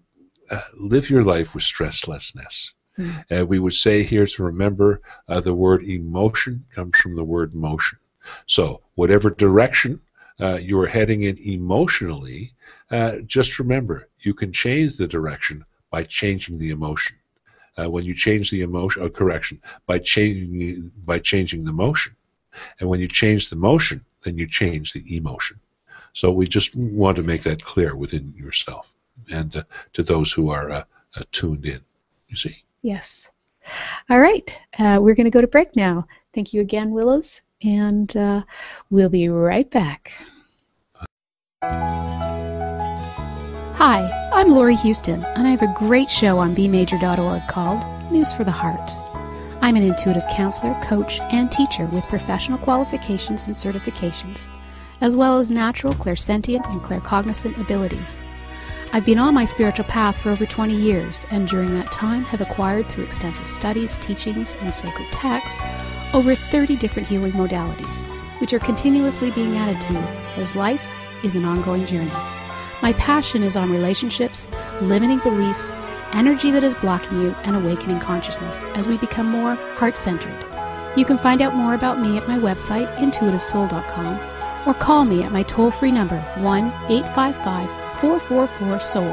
uh, live your life with stresslessness. Uh, we would say here to remember uh, the word emotion comes from the word motion. So, whatever direction uh, you are heading in emotionally, uh, just remember you can change the direction by changing the emotion. Uh, when you change the emotion, or correction, by changing by changing the motion, and when you change the motion, then you change the emotion. So we just want to make that clear within yourself and uh, to those who are uh, uh, tuned in. You see. yes. All right, uh, we're going to go to break now. Thank you again, Willows, and uh, we'll be right back. Hi, I'm Laurie Huston, and I have a great show on bmajor.org called News for the Heart. I'm an intuitive counselor, coach, and teacher with professional qualifications and certifications, as well as natural clairsentient and claircognizant abilities. I've been on my spiritual path for over 20 years, and during that time have acquired through extensive studies, teachings, and sacred texts over 30 different healing modalities, which are continuously being added to as life is an ongoing journey. My passion is on relationships, limiting beliefs, energy that is blocking you, and awakening consciousness as we become more heart centered. You can find out more about me at my website, intuitivesoul.com, or call me at my toll free number, 1 855 444 Soul.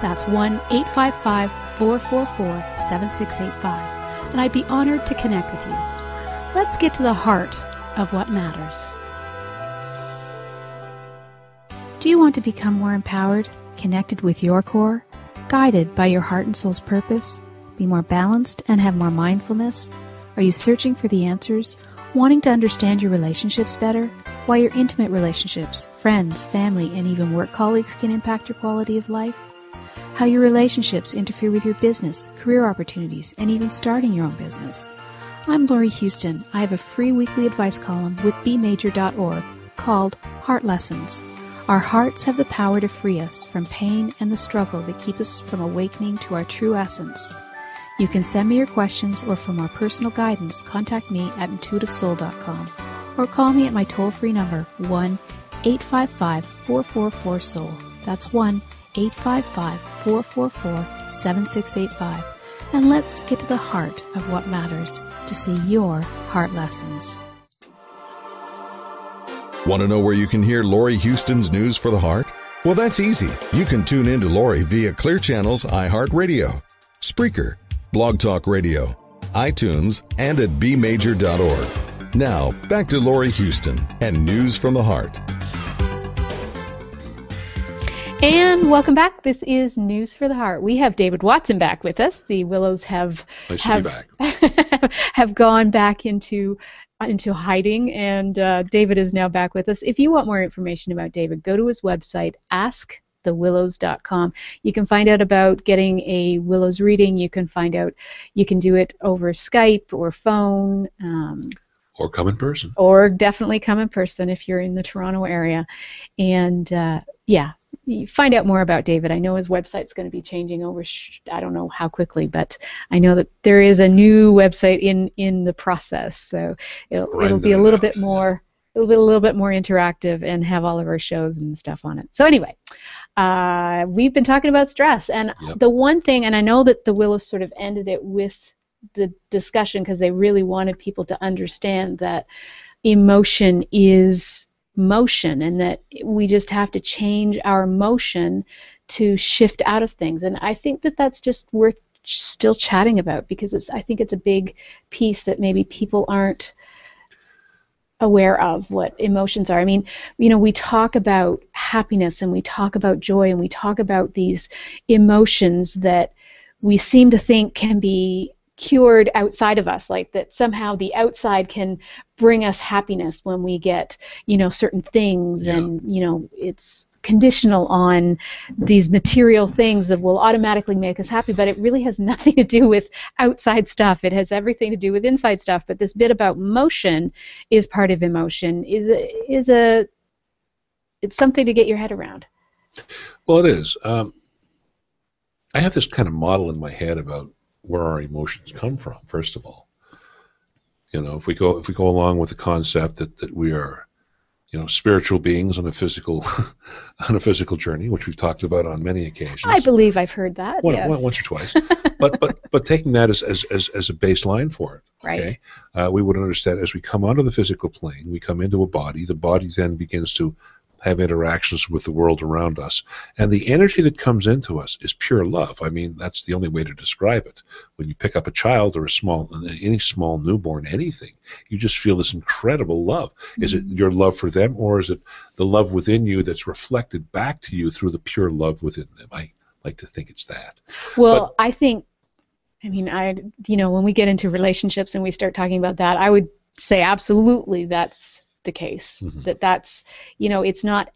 That's 1 855 444 7685. And I'd be honored to connect with you. Let's get to the heart of what matters. Do you want to become more empowered, connected with your core, guided by your heart and soul's purpose, be more balanced, and have more mindfulness? Are you searching for the answers, wanting to understand your relationships better? Why your intimate relationships, friends, family, and even work colleagues can impact your quality of life? How your relationships interfere with your business, career opportunities, and even starting your own business? I'm Laurie Huston. I have a free weekly advice column with bmajor.org called Heart Lessons. Our hearts have the power to free us from pain and the struggle that keep us from awakening to our true essence. You can send me your questions or for more personal guidance, contact me at intuitivesoul.com or call me at my toll free number 1 855 444 Soul. That's 1 855 444 7685. And let's get to the heart of what matters to see your heart lessons. Want to know where you can hear Laurie Huston's News for the Heart? Well, that's easy. You can tune in to Laurie via Clear Channel's iHeartRadio, Spreaker, Blog Talk Radio, iTunes, and at bmajor.org. Now, back to Laurie Huston and News from the Heart. And welcome back. This is News for the Heart. We have David Watson back with us. The Willows have Nice have back. have gone back into into hiding, and uh, David is now back with us. If you want more information about David, go to his website, askthewillows.com. You can find out about getting a Willows reading. You can find out you can do it over Skype or phone. Um, Or come in person. or definitely come in person if you're in the Toronto area. And uh, yeah, find out more about David. I know his website's going to be changing over. Sh- I don't know how quickly, but I know that there is a new website in in the process. So it'll, it'll be a little it bit out, more. It'll be a little bit more interactive and have all of our shows and stuff on it. So anyway, uh, we've been talking about stress, and Yep. the one thing, and I know that the Willows sort of ended it with the discussion because they really wanted people to understand that emotion is motion and that we just have to change our motion to shift out of things and i think that that's just worth still chatting about because it's i think it's a big piece that maybe people aren't aware of what emotions are. I mean, you know, we talk about happiness and we talk about joy and we talk about these emotions that we seem to think can be cured outside of us like that somehow the outside can bring us happiness when we get you know certain things Yeah. and you know it's conditional on these material things that will automatically make us happy but it really has nothing to do with outside stuff it has everything to do with inside stuff but this bit about motion is part of emotion is a, is a it's something to get your head around Well, it is. Um, I have this kind of model in my head about where our emotions come from. First of all, you know, if we go if we go along with the concept that, that we are, you know, spiritual beings on a physical on a physical journey, which we've talked about on many occasions. i believe i've heard that One- yes one- once or twice, but but but taking that as as, as, as a baseline for it, Right. okay, uh, we would understand as we come onto the physical plane, we come into a body. The body then begins to have interactions with the world around us, and the energy that comes into us is pure love. I mean, that's the only way to describe it. When you pick up a child or a small any small newborn, anything, you just feel this incredible love. Is it mm-hmm. your love for them, or is it the love within you that's reflected back to you through the pure love within them? I like to think it's that. Well, I think, I mean, I, you know, when we get into relationships and we start talking about that, I would say absolutely that's the case. Mhm. That that's, you know, it's not,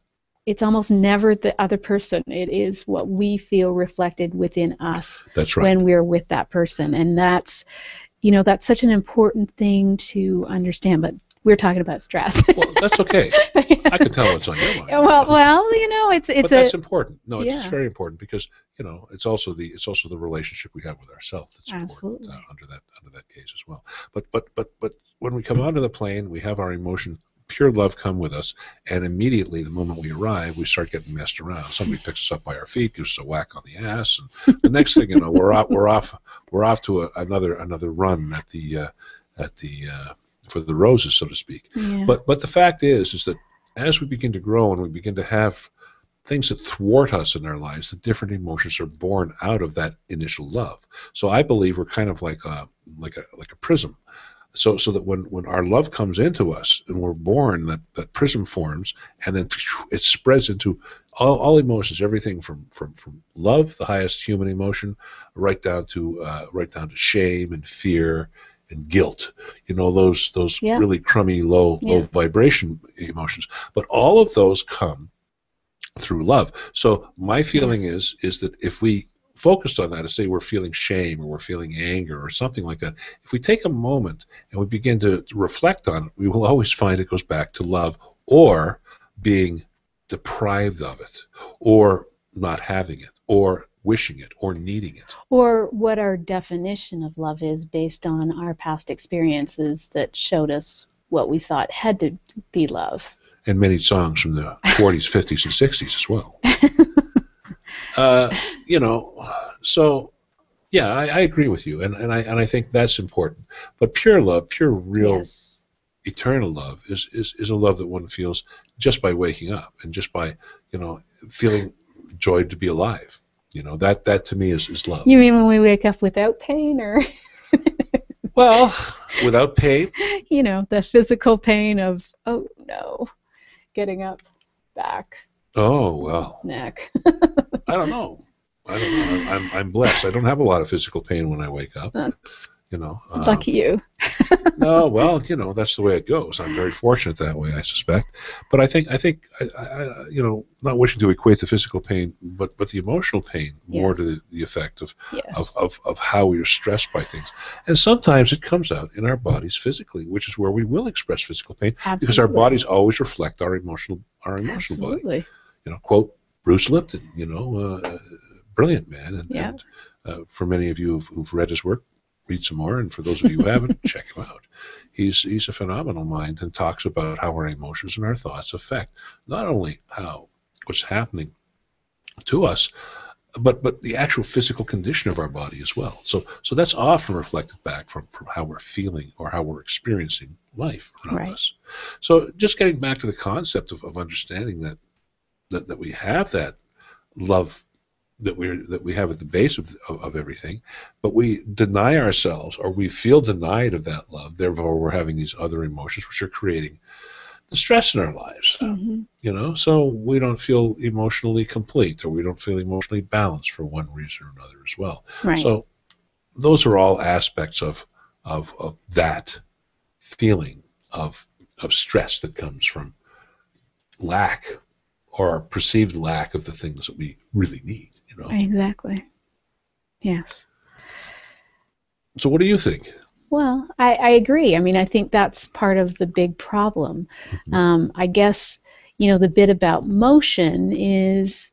it's almost never the other person. It is what we feel reflected within us That's right. when we're with that person, and that's, you know, that's such an important thing to understand. But we're talking about stress. well, that's okay. I can tell what's on your mind. well, well, you know, it's but it's that's a important. No, it's, it's very important because you know it's also the it's also the relationship we have with ourselves that's Absolutely. important uh, under that under that case as well. But but but but when we come onto the plane, we have our emotion. Pure love come with us, and immediately the moment we arrive, we start getting messed around. Somebody picks us up by our feet, gives us a whack on the ass, and the next thing you know, we're off. We're off. We're off to a, another another run at the uh, at the uh, for the roses, so to speak. yeah. But but the fact is is that as we begin to grow and we begin to have things that thwart us in our lives, the different emotions are born out of that initial love. So I believe we're kind of like a like a like a prism. So so that when when our love comes into us and we're born, that that prism forms and then it spreads into all, all emotions, everything from from from love, the highest human emotion, right down to uh, right down to shame and fear and guilt. You know those those Yeah. really crummy low low vibration emotions. But all of those come through love. So my feeling Yes. is is that if we focused on that, to say we're feeling shame or we're feeling anger or something like that, if we take a moment and we begin to, to reflect on it, we will always find it goes back to love or being deprived of it or not having it or wishing it or needing it. or what our definition of love is based on our past experiences that showed us what we thought had to be love. and many songs from the 40s, 50s, and 60s as well. uh, you know, so yeah, I, I agree with you, and, and I and I think that's important. But pure love, pure, real, Yes. eternal love is, is is a love that one feels just by waking up and just by you know feeling joy to be alive. You know that that to me is, is love. You mean when we wake up without pain or well, without pain, you know, the physical pain of oh no, getting up, back, oh well, neck. I don't know. I don't know. I'm, I'm, blessed. I don't have a lot of physical pain when I wake up. That's You know, um, lucky you. no, well, you know, that's the way it goes. I'm very fortunate that way, I suspect. But I think, I think, I, I, you know, not wishing to equate the physical pain, but but the emotional pain more to the, the effect of, Yes. of, of, of how we are stressed by things. And sometimes it comes out in our bodies physically, which is where we will express physical pain because our bodies always reflect our emotional our emotional body. You know, quote Bruce Lipton. You know, uh, brilliant man. And, Yeah. and uh, for many of you who've, who've read his work, read some more. And for those of you who haven't, check him out. He's he's a phenomenal mind and talks about how our emotions and our thoughts affect not only how what's happening to us, but but the actual physical condition of our body as well. So so that's often reflected back from, from how we're feeling or how we're experiencing life around Right. us. So just getting back to the concept of, of understanding that, that that we have that love that we that we have at the base of, of of everything, but we deny ourselves or we feel denied of that love. Therefore, we're having these other emotions which are creating the stress in our lives hmm you know so we don't feel emotionally complete or we don't feel emotionally balanced for one reason or another as well Right. so those are all aspects of of, of that feeling of of stress that comes from lack or perceived lack of the things that we really need you know exactly. Yes. so what do you think Well, I, I agree. I mean, I think that's part of the big problem. Mhm. Um, I guess, you know, the bit about motion is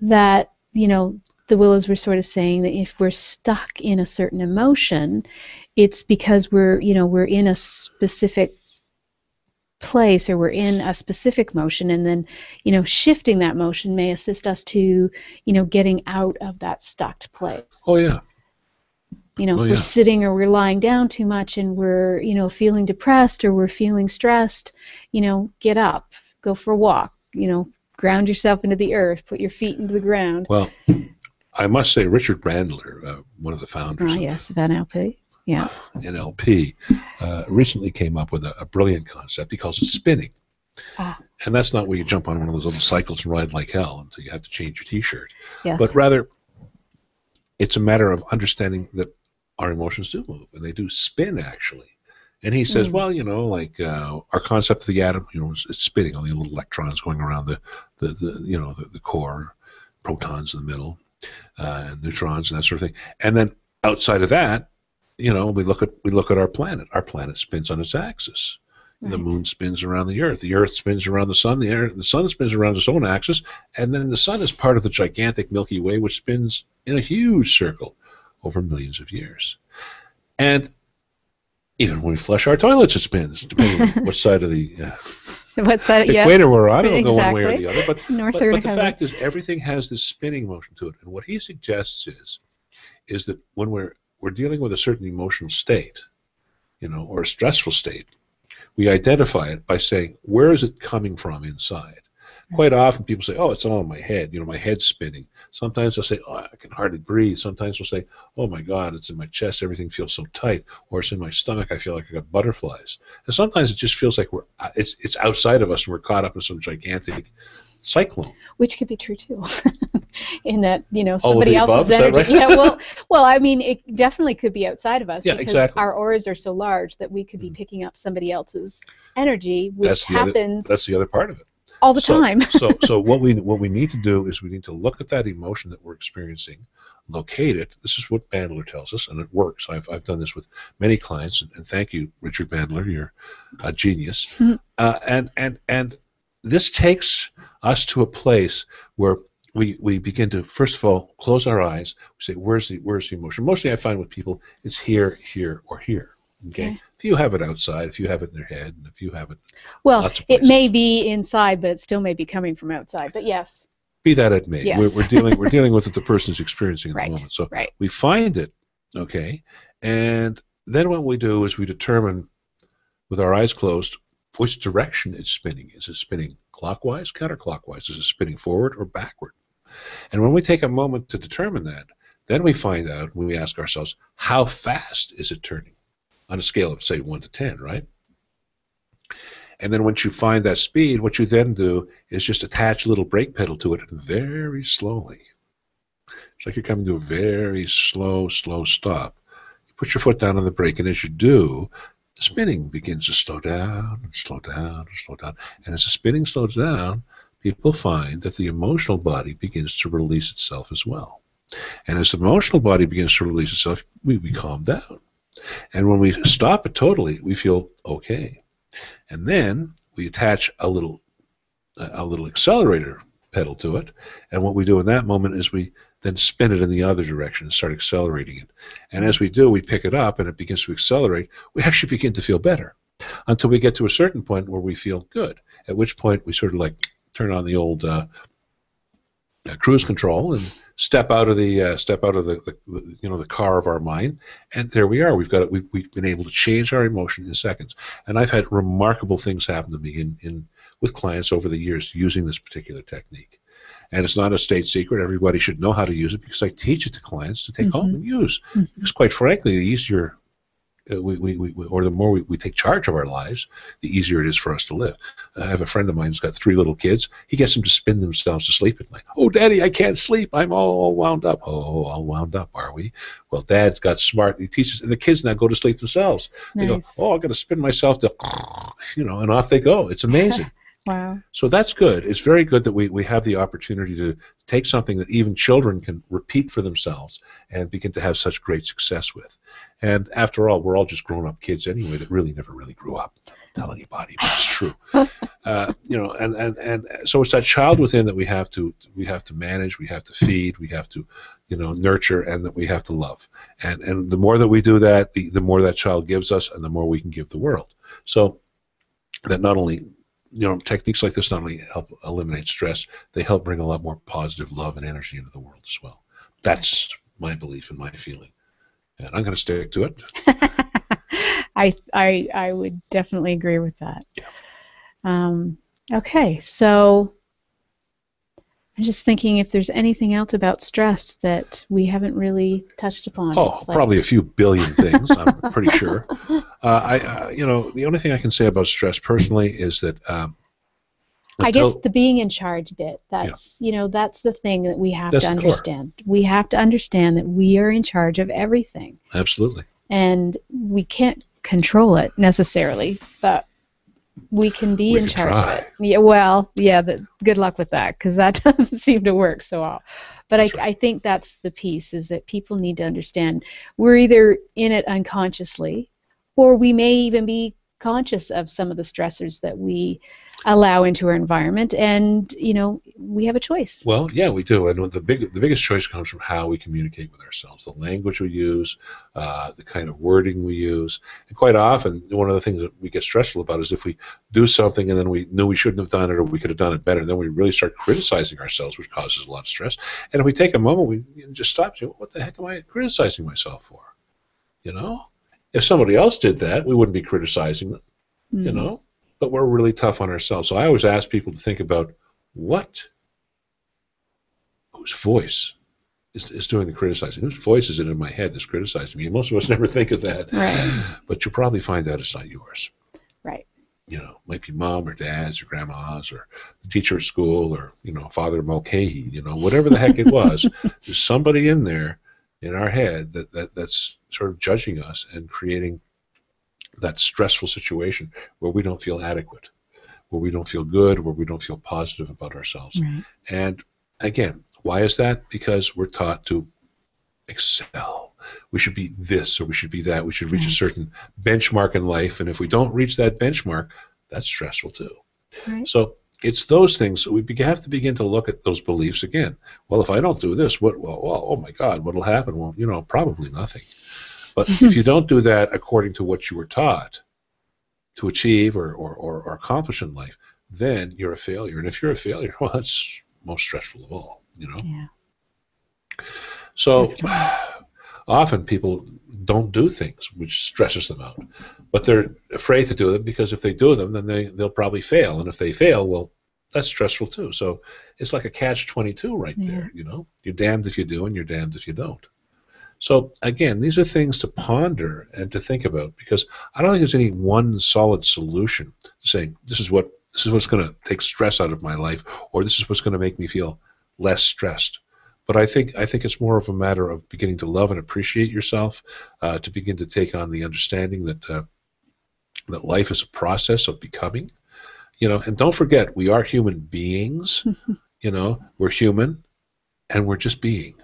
that, you know, the Willows were sort of saying that if we're stuck in a certain emotion, it's because we're, you know, we're in a specific place or we're in a specific motion and then you know shifting that motion may assist us to you know getting out of that stuck place oh yeah you know, Oh, if we're sitting or we're lying down too much and we're, you know, feeling depressed or we're feeling stressed, you know, get up, go for a walk, you know, ground yourself into the earth, put your feet into the ground. well i must say richard Bandler, uh, one of the founders of yes, Van LP. Yeah. NLP, uh, recently came up with a, a brilliant concept. He calls it spinning. Ah. And that's not where you jump on one of those little cycles and ride like hell until you have to change your T-shirt. Yes. But rather, it's a matter of understanding that our emotions do move and they do spin actually. And he says, Mm. well, you know, like uh, our concept of the atom, you know, it's, it's spinning, all the little electrons going around the, the, the you know, the, the core, protons in the middle, uh, and neutrons and that sort of thing. And then outside of that, you know, we look at we look at our planet. Our planet spins on its axis. The moon spins around the Earth. The Earth spins around the sun. The air, the sun spins around its own axis, and then the sun is part of the gigantic Milky Way, which spins in a huge circle over millions of years. And even when we flush our toilets, it spins, depending on what side of the uh, what side? Yes. equator we're on. It'll go one way or the other. But North but, but the fact is, everything has this spinning motion to it. And what he suggests is, is that when we're we're dealing with a certain emotional state, you know, or a stressful state, we identify it by saying, where is it coming from inside? Quite often, people say, "Oh, it's all in my head." You know, my head's spinning. Sometimes they'll say, "Oh, I can hardly breathe." Sometimes they'll say, "Oh my God, it's in my chest. Everything feels so tight," or it's in my stomach. I feel like I got butterflies. And sometimes it just feels like we're it's it's outside of us and we're caught up in some gigantic cyclone. which could be true too in that you know somebody above, else's that energy right? yeah well well i mean it definitely could be outside of us Yeah, because exactly. our auras are so large that we could be Mhm. picking up somebody else's energy which That's the other- happens That's the other part of it. All the so, time so so what we what we need to do is we need to look at that emotion that we're experiencing, locate it. This is what Bandler tells us, and it works. I've, I've done this with many clients, and, and thank you, Richard Bandler. You're a genius. Mhm. Uh, and and and this takes us to a place where we, we begin to first of all close our eyes. We say, "Where's the where's the emotion?" Mostly, I find with people, it's here, here, or here. Okay. If you have it outside, if you have it in their head, and if you have it, well it may be inside but it still may be coming from outside but yes be that it may, Yes. we're, we're dealing we're dealing with what the person is experiencing at Right. the moment. So right we find it, okay, and then what we do is we determine, with our eyes closed, which direction it's spinning. Is it spinning clockwise, counterclockwise? Is it spinning forward or backward? And when we take a moment to determine that, then we find out when we ask ourselves, how fast is it turning? On a scale of say one to ten, right? And then once you find that speed, what you then do is just attach a little brake pedal to it very slowly. It's like you're coming to a very slow, slow stop. You put your foot down on the brake, and as you do, the spinning begins to slow down and slow down and slow down. And as the spinning slows down, people find that the emotional body begins to release itself as well. And as the emotional body begins to release itself, we, we calm down. And when we stop it totally, we feel okay. And then we attach a little a little accelerator pedal to it. And what we do in that moment is we then spin it in the other direction and start accelerating it. And as we do, we pick it up and it begins to accelerate. We actually begin to feel better until we get to a certain point where we feel good, at which point we sort of like turn on the old uh, cruise control and step out of the uh, step out of the, the, the, you know the car of our mind. And there we are. We've got it we've, we've been able to change our emotion in seconds. And i've had remarkable things happen to me in, in with clients over the years using this particular technique. And it's not a state secret. Everybody should know how to use it because i teach it to clients to take mm-hmm. home and use. Mm-hmm. because quite frankly the easier Uh, we, we, we, or the more we, we take charge of our lives, the easier it is for us to live. Uh, I have a friend of mine who's got three little kids. He gets them to spin themselves to sleep at night. Oh, Daddy, I can't sleep. I'm all wound up. Oh, oh all wound up, are we? Well, Dad's got smart. He teaches, and the kids now go to sleep themselves. Nice. They go, oh, I'm going to spin myself to, you know, and off they go. It's amazing. Wow. So that's good. It's very good that we, we have the opportunity to take something that even children can repeat for themselves and begin to have such great success with. And after all, we're all just grown up kids anyway that really never really grew up. I'm telling you, buddy, but it's true. uh, you know, and, and, and so it's that child within that we have to we have to manage, we have to feed, we have to, you know, nurture, and that we have to love. And and the more that we do that, the, the more that child gives us, and the more we can give the world. So that not only you know, techniques like this not only help eliminate stress, they help bring a lot more positive love and energy into the world as well. That's my belief and my feeling, and I'm going to stick to it. I, I I would definitely agree with that. Yeah. Um, okay, so I'm just thinking if there's anything else about stress that we haven't really touched upon. Oh, like... probably a few billion things. I'm pretty sure. Uh, I, uh, you know, the only thing I can say about stress personally is that. Um, I guess the being in charge bit. That's yeah. you know that's the thing that we have that's to understand. We have to understand that we are in charge of everything. Absolutely. And we can't control it necessarily, but we can be we in charge try. of it. Yeah, well, yeah, but good luck with that because that doesn't seem to work so well. But I. I think that's the piece is that people need to understand we're either in it unconsciously, or we may even be conscious of some of the stressors that we allow into our environment. And you know we have a choice. Well yeah we do. And the big the biggest choice comes from how we communicate with ourselves the language we use uh, the kind of wording we use. And quite often one of the things that we get stressful about is if we do something and then we knew we shouldn't have done it or we could have done it better and then we really start criticizing ourselves which causes a lot of stress. And if we take a moment we just stop and what the heck am i criticizing myself for? You know if somebody else did that we wouldn't be criticizing them mm. you know but we're really tough on ourselves. So I always ask people to think about what, whose voice is, is doing the criticizing? Whose voice is it in my head that's criticizing me? And most of us never think of that. Right. But you'll probably find out it's not yours. Right. You know, might be mom or dad's or grandma's or the teacher at school or, you know, Father Mulcahy, you know, whatever the heck it was. there's somebody in there in our head that, that that's sort of judging us and creating that stressful situation where we don't feel adequate, where we don't feel good, where we don't feel positive about ourselves. Right. And again, why is that? Because we're taught to excel. We should be this or we should be that. We should reach a certain benchmark in life. And if we don't reach that benchmark, that's stressful too. Right. So it's those things we have to begin to look at those beliefs again. Well, if I don't do this, what? Well, well oh my God, what'll happen? Well, you know, probably nothing. But if you don't do that according to what you were taught to achieve or, or, or, or accomplish in life, then you're a failure. And if you're a failure, well, that's most stressful of all, you know? Yeah. So often people don't do things, which stresses them out. But they're afraid to do them because if they do them, then they, they'll probably fail. And if they fail, well, that's stressful too. So it's like a catch 22 right yeah. there, you know? You're damned if you do and you're damned if you don't. So again, these are things to ponder and to think about because I don't think there's any one solid solution to saying this is what this is what's going to take stress out of my life or this is what's going to make me feel less stressed. But I think I think it's more of a matter of beginning to love and appreciate yourself, uh, to begin to take on the understanding that uh, that life is a process of becoming, you know. And don't forget, we are human beings. you know, we're human, and we're just being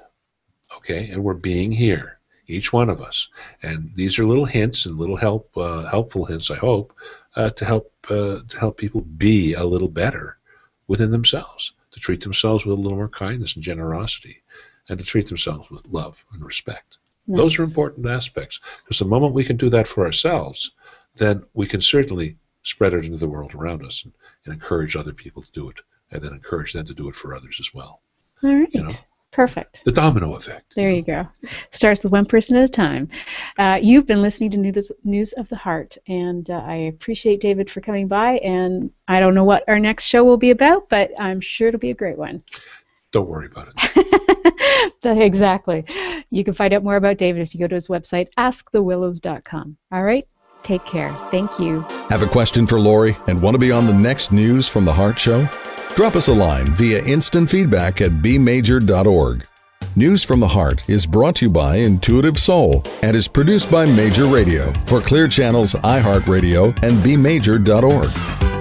okay? And we're being here, each one of us. And these are little hints and little help, uh, helpful hints, I hope, uh, to help uh, to help people be a little better within themselves, to treat themselves with a little more kindness and generosity, and to treat themselves with love and respect. Those are important aspects because the moment we can do that for ourselves, then we can certainly spread it into the world around us and, and encourage other people to do it, and then encourage them to do it for others as well. All right. You know. Perfect. The domino effect. There you go. Starts with one person at a time. Uh, you've been listening to News, News of the Heart, and uh, I appreciate David for coming by. And I don't know what our next show will be about, but I'm sure it'll be a great one. Don't worry about it. exactly. You can find out more about David if you go to his website, askthewillows.com. All right? Take care. Thank you. Have a question for Laurie and want to be on the next News from the Heart show? Drop us a line via instant feedback at bmajor.org. News from the Heart is brought to you by Intuitive Soul and is produced by Major Radio for Clear Channels, iHeartRadio, and bmajor.org.